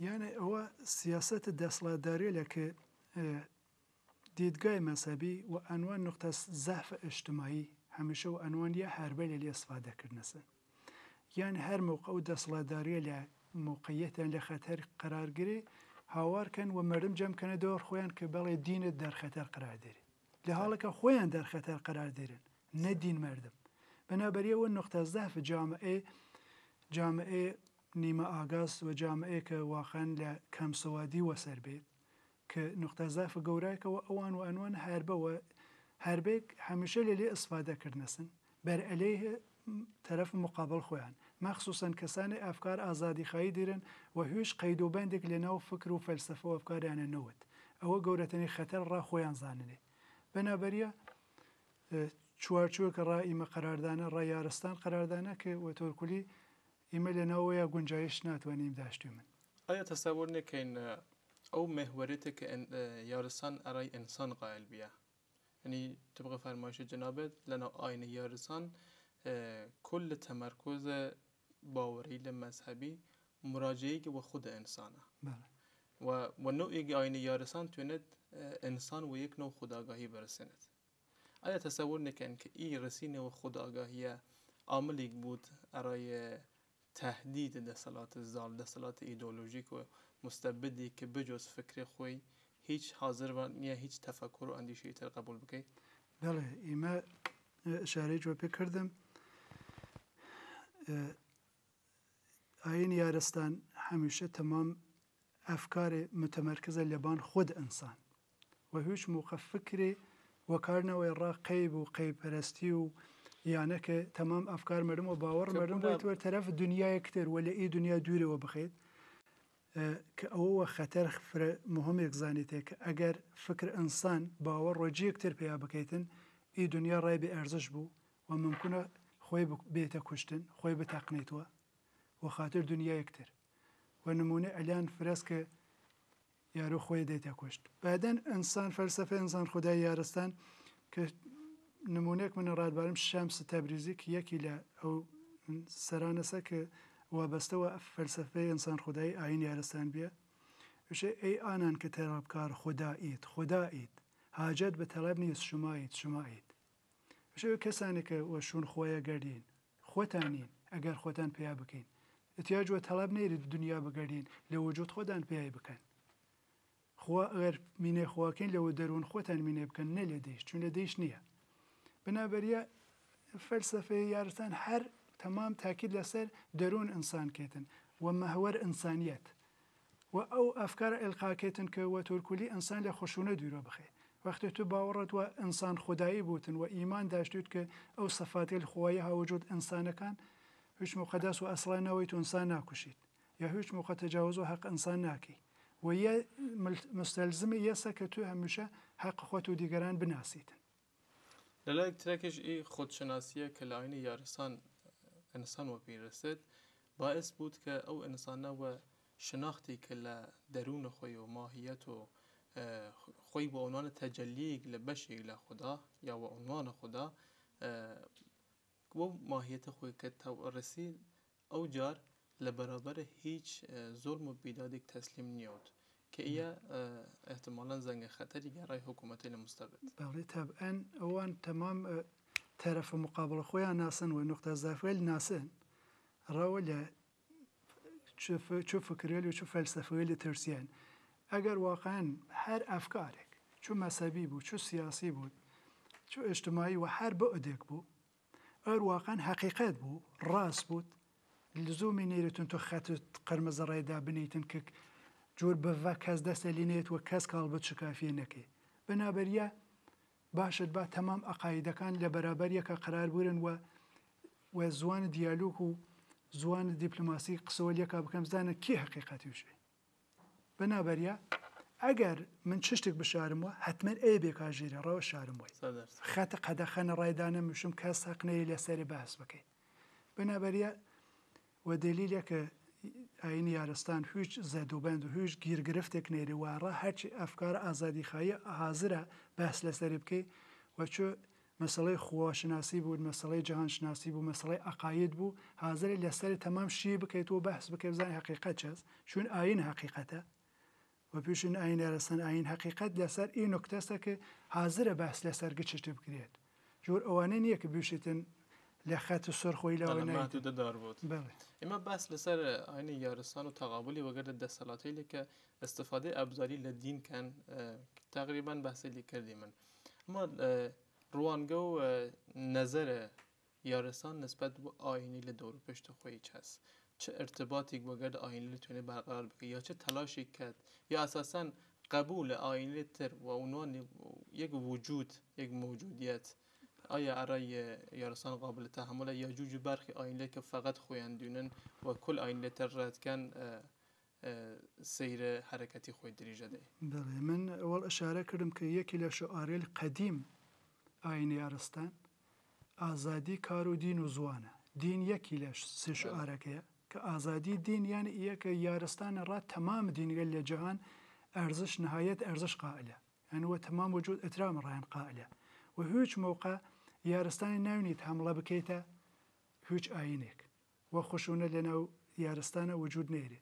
یانە ئەوە سیاسەتە دەسڵاتدارێ لە کە دیدگای مەسەبی و ئەنوان نقطە زافە ئەشتمایی هەمیشە و ئەنوانیە هەربە لە لێ سفادەکردنەسە یان هەر موقع و دەسڵاتداریە لە موقعەتیان لە خەتەر قرارگرێ هاوارکەن و مەرم جەمکەنە دەوە خۆیان کە بەڵێ دینت دەرخەتەر قراردێن لە حاڵەکە خۆیان دەرخەتەر قراردێن نەدین مردم بەنابەریەوە نقطە زاف جامعێ جامعێ نیمە ئاگاس و جامعەیەکە واخەن لە کەمسەوادی وەسەر بێت کە نختازافە گەورایکەوە ئەوان و ئەنوان هەربەوە هەربێک هەمیشە لە لێ ئەسفادەکردنەسن بەر ئەلەیه تەرەف مقابل خۆیان مەخصوسن کەسانی ئەفکار ئازادیخایی دیرن و هوش قەید و بەندێک لەناو فکر و فەلسفە و ئەفکاریانە نەوت ئەوە گەورەتنی خەتەر ڕاخۆیان زانێ بەنابەریە چوارچووەکە ڕائیمە قەراردانە ڕای یارستان قەراردانە کە وەتۆرکلی ئێمە لەنەوەیە گونجایش داشتی من ئایا تەساور نەکەین آه، ئەو مەهوەرێتە کە آه، یارسان ئەرای ئینسان قایل بیە ینی تبغ فەرمایشی جنابێت لەناو ئاینە یارسان آه، کل لە تەمەرکۆزە باوەڕی لە مەذهبی مراجەیەکی وە خودە ئینسانە ونوعی ئاینە یارسان توێنێت انسان و یک یەک خداگاهی برسند آیا تصور نکن که ای ئی و خداگاهی عاملێک بود ارای تهديد دسلات زال دسلات ایدولوژیک و مستبدی که بجز فکر خوی هیچ حاضر و یا هیچ تفکر و اندیشه تر قبول بکی بله ایما اشاره جو پی کردم آین یارستان همیشه تمام افکار متمرکز لبان خود انسان و هیچ موقع فکری وکارنەوەی ڕاقیب و قەیپەرستی و یانە کە تەمام ئەفکار مردم و باوەڕ مردم بێتوە تەرەف دنیای کتتر وە لە ئەی دنیا دوورەوە بخێت کە ئەوە خەتەر مهمێک زانیتێک کە ئەگەر فکر ئەسان باوە ڕۆجیەکتر پێیا بکەیتن ئی دنیا ڕای بێ ئەرزش بوو و ممکنە خۆی بێتە کوشتن خۆی بتەقنێتەوە و خاطر دنیا یەکتر و نمونە ئەلیان فرەس کە یارو خۆی دێتە کوشت بەدەن ئەسان فەرسەفە ئەسان خدای یارستان کە نمونونێک منە ڕادبارم شەمس تەبریزیک یەکی لە ئەو سەرانەسە کە وابەستەوە فەلسفەی ئەسان خدای ئاین یارستان بێ وشێ ئەی ئانان کە تێڕابکار خداییت خداییت حاجەت بە تەلەب نیست شمایت شمایت وشێ کەسانێکە وەشون خۆیە گەردین خۆتانین ئەگەر خۆتان پێیا بکەین ئەتیاجوە تەلاب نەیرێت دنیا بگەردین لە وجود خۆدان پێی بکەن خوا ئەگەر مینێ خواکەین لەوە دەروون خۆتان مینێ بکەن نە لە دەیش چون لە دەیش نییە بنابرای فلسفه یارستان هر تمام تاکید لسر درون انسان کتن و مهور انسانیت و او افکار القا کتن که و ترکولی انسان لخشونه دیرو بخیر وقتی تو باورت و انسان خدایی بودن و ایمان داشتید که او صفات الخوایی ها وجود انسان کن هیچ مقدس و اصلا نویت انسان نکشید یا هیچ موقع تجاوز و حق انسان نکی و یه مستلزم یه سکتو همیشه حق خود و دیگران بناسیدن لەلایەک ترەکەش ئی خودشناسیە کە لاینی یارسان ئەنسان وە پیرست باعث بوت کە ئەو ئەنسانەوە شناختی کە لە دەروونە خۆی و ماهیەت و خۆی بۆ ئەوانە تەجلیک لە بەشێک لە خوددا یاوە عنوانە خوددا بۆ ماهیەتە خۆی کە تاڕسی ئەو جار لە بەرابەر هیچ زۆرم و بیدادێک تەسلیم نیوت. کە ئە آه، احتمالەن زەنگە خەتەری گەڕای حکوومەتی مستبد بله طبعا تابعەن تمام آه، طرف مقابل خۆیان ناسن و نقطە زافل ناسن ڕەوە لە چو فکرێل و چو فەلسەفەوەی لە ترسیان اگر واقعا هر افکارک چو مەسەبی بود چو سیاسی بود چو اجتماعی و هر بە بود اگر واقعا حقیقت بود راست بود لزومی نێرتون تۆ خەت قەرمەزە ڕێدا بنیتن که جۆر بەڤ کەس دەسەلێنێت وە کەس کاڵ بە شکافێ نەکەی بەنابەریە باشت با تەمام ئەقاایدەکان لە بەرابەر یەکە قرار بورن وە وە زوان دیالوک و زوان دیپلوماسی قسەوەلیەکە بکەم زانە کێ حقیقەتیوشێ بەنابەریە ئەگەر من چشتێک بشارمەوە حتممەن ئەی بێکژێرە ڕەوە شارمەوەی خەتە قەدەخەنە ڕایدانە مشم کەس ساقنەی لەسەری باس بکەیت بەنابەریە وە دلیلە کە ئاینی یارستان هیچ زەدوبند و هیچ گیرگرفتێک نێریوارە هەرچی ئەفکار ئازادیخایی حاضرە بەس لەسەری بکەی وەچۆ مەسلەی خوۆشناسی بوو مەسلەی جهانشناسی بوو مەسلەی ئەقاید بوو حاضری لەسەری تەمام شی بکەیتەوە بەس بکەی بزان حقیقت چەست چون ئاین حقیقەتە وە پیشن ئاین یارستان ئاین حقیقت لەسەر ئی نکتەستە کە حاضرە بەس لەسەر گچشتی بکرێت جۆر ئەوانە نییە کە بوشێتن و لە نه محدوده دار بود اما بس لسر این یارستان و و وەگەر دستالاتی که استفاده استفاده لدین کن، تقریبا بحثی کردی من اما روانگو و نظر یارستان نسبت به آینی لدور پشت چه چست چه با گرد آینی لتونه برقرار بکی؟ یا چه تلاشی کرد یا اساسا قبول آینی تر و اونوان یک وجود یک موجودیت ئایا ئارای یارسان قابل تحملە یاجوج و برخی ئاینلێک کە فقط خۆیان دوونن و کل ئاین لە تەرڕاتکان سەیرە حرەکەتی خۆی دریژە دەی بڵێ من ئەوەڵ ئەشارە کردم کە یەکی لە شعارێل قەدیم ئاینی یارستان ئازادی کار و دین و زوانە دین یەکی لە سێ شعارەکەیە کە ئازادی دین یان یەکە یارستانە ڕات تەمام دینگەل لە جەهان ارزش نهایت ارزش قائلة يعني هو تمام وجود اترام راين قائلة وهوش موقع یارستانی ناویت هەمڵە بکەیتە هیچ ئاینێک وە خوشونە لەناو یارستانە وجود نێرێ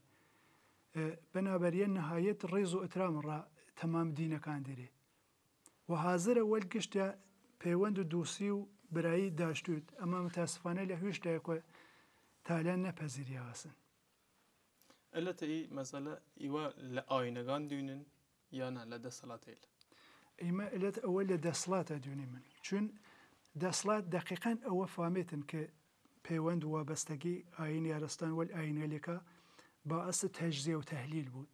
بەنابەریە نەهایەت ڕێز و ئەترام ڕ تەمام دینەکان دەرێ و حاضرە وەلگشتە پەیوەند و دووسی و برایی داشتوت ئەمە متاسفانە لە هوشدایکۆ تالیان نەپەزیریاوەسن ئەلەتە ئی مەزەلە ئیوە لە ئاینەکان دوێنن یانە لە دەسەڵاتێل ئێمە ئەلەت ئەوە لە دەسڵاتە دوێنێ من چون دەسڵات دەقیقان ئەوە فامێتن کە پەیوەند وابەستگی ئاین یارستان وەل ئاینەلێکە باعسە تەجزیە و تەهلیل بوو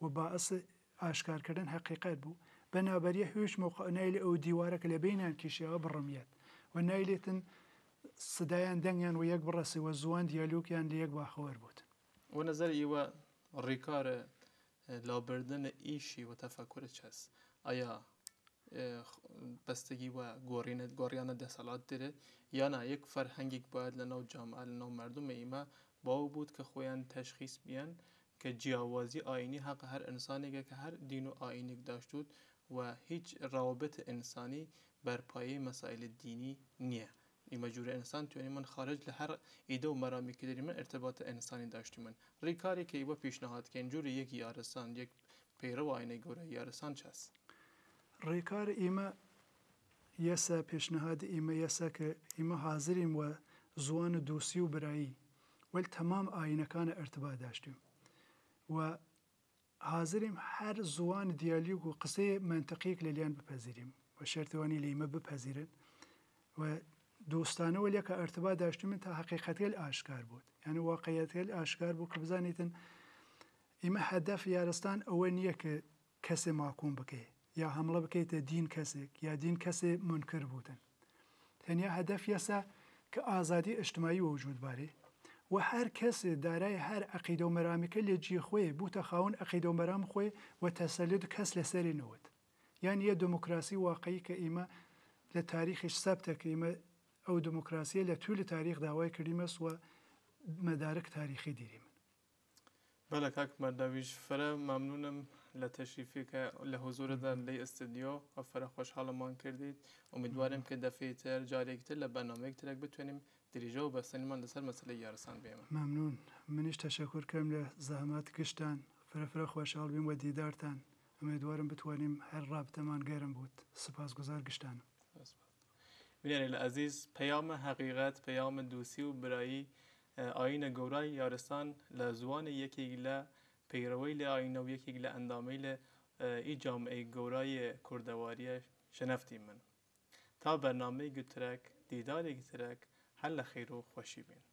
و باعسە ئاشکارکردن حقیقت بوو بەنابەریە موقع مۆقعنایل ئەو دیوارەکە لە بینان کیشیەوە بڕمیات و نایلێتن سدایان دەنگیان و یەک بڕسی و زوان دیالوکیان لە یەک باخەوەەر بوتن و نظر ئیوە ڕێکارە لابردن ئیشی و تەفەکوورە چەس ئایا بستگی و گوریان دسالات دیره یا نه یک فرهنگی باید لناو جامعه لناو مردم ایمه باو بود که خویان تشخیص بیان که جیاوازی آینی حق هر انسانی که هر دین و آینی داشت و هیچ روابط انسانی بر پایه مسائل دینی نیه این مجور انسان تو من خارج هر ایده و مرامی که داریم ارتباط انسانی داشتیم من ریکاری که و پیشنهاد که جوری یک یارسان یک پیرو آینه گوره یارسان چست ڕێکار ئێمە یەسە پێشنەهاد ئێمە یەسە کە ئێمە حاضرین وە زوانە دووسی و برایی وەل تەمام ئاینەکانە ئەرتبا داشتیم و حاضریم هەر زوان دیالی و قسەی منتەقیەک لەلیان بپەزیریم و شەرتوانی لەیمە بپەزیرن و دوستانەوە لەکە ئەرتبا داشتمن تا حقیقەتل ئاشکار بوو یعنی واقعەتل ئاشکار بوو کە بزانیتن ئمە هەدەف یارستان ئەوە نییە کە کەسێ ماکوم بکەیت یا هەمڵە بکەیتە دین کەسێک یا دین کەسێ منکر بوتن تەنیا هەدەف یەسە کە ئازادی ئەشتمایی وجودبارێ و هەر کەسێ دارای هەر عقیدە و مەرامیکە لێ جێ خۆێ بوتە خاون عقیدە و مەرام خۆێ و تەسەلید کەس لەسەری نەوت یان یە دموکراسی واقعی کە ئیمە لە تاریخیش سەبتەکەیمە ئەو دموکراسیە لە توول تاریخ داوای کردیمەسوە مەدارک تاریخی دیری من بەلە کاک مەداویش فرە مامنونم لە تەشریفی کە لە حزوردا لی ئەستدیۆ ئەفرە خۆشحاڵەمان کردید امیدوارم کە دەفێتتر جارێکتر لە بەنامەیەکترێک بتوانیم دریژە و بەسەنیمان لەسەر مەسلە یارسان بێمە مەمنون منیش تەشەکرکەم لە زەحمات گشتان فرەفرە خۆشحاڵ بیم و دیدارتان ئەمێدوارم بتوانیم هەر ڕابتەمان گەرم بوت سپاس گوزار گشتانم. بینێنێ لە ئەزیز پەیامە حەقیقەت پەیامە دووسی و برایی ئاینە گەورای یارستان لە زوانی یەکێک لە پەیڕەوەی لە ئاینە و یەکێک لە ئەندامەی لە ئیجامعی گەورای کوردەواریە شەنەفتی من تا بەرنامەی گوترەک دیدارێکی ترەک هەر لە خێر و خۆشی بێن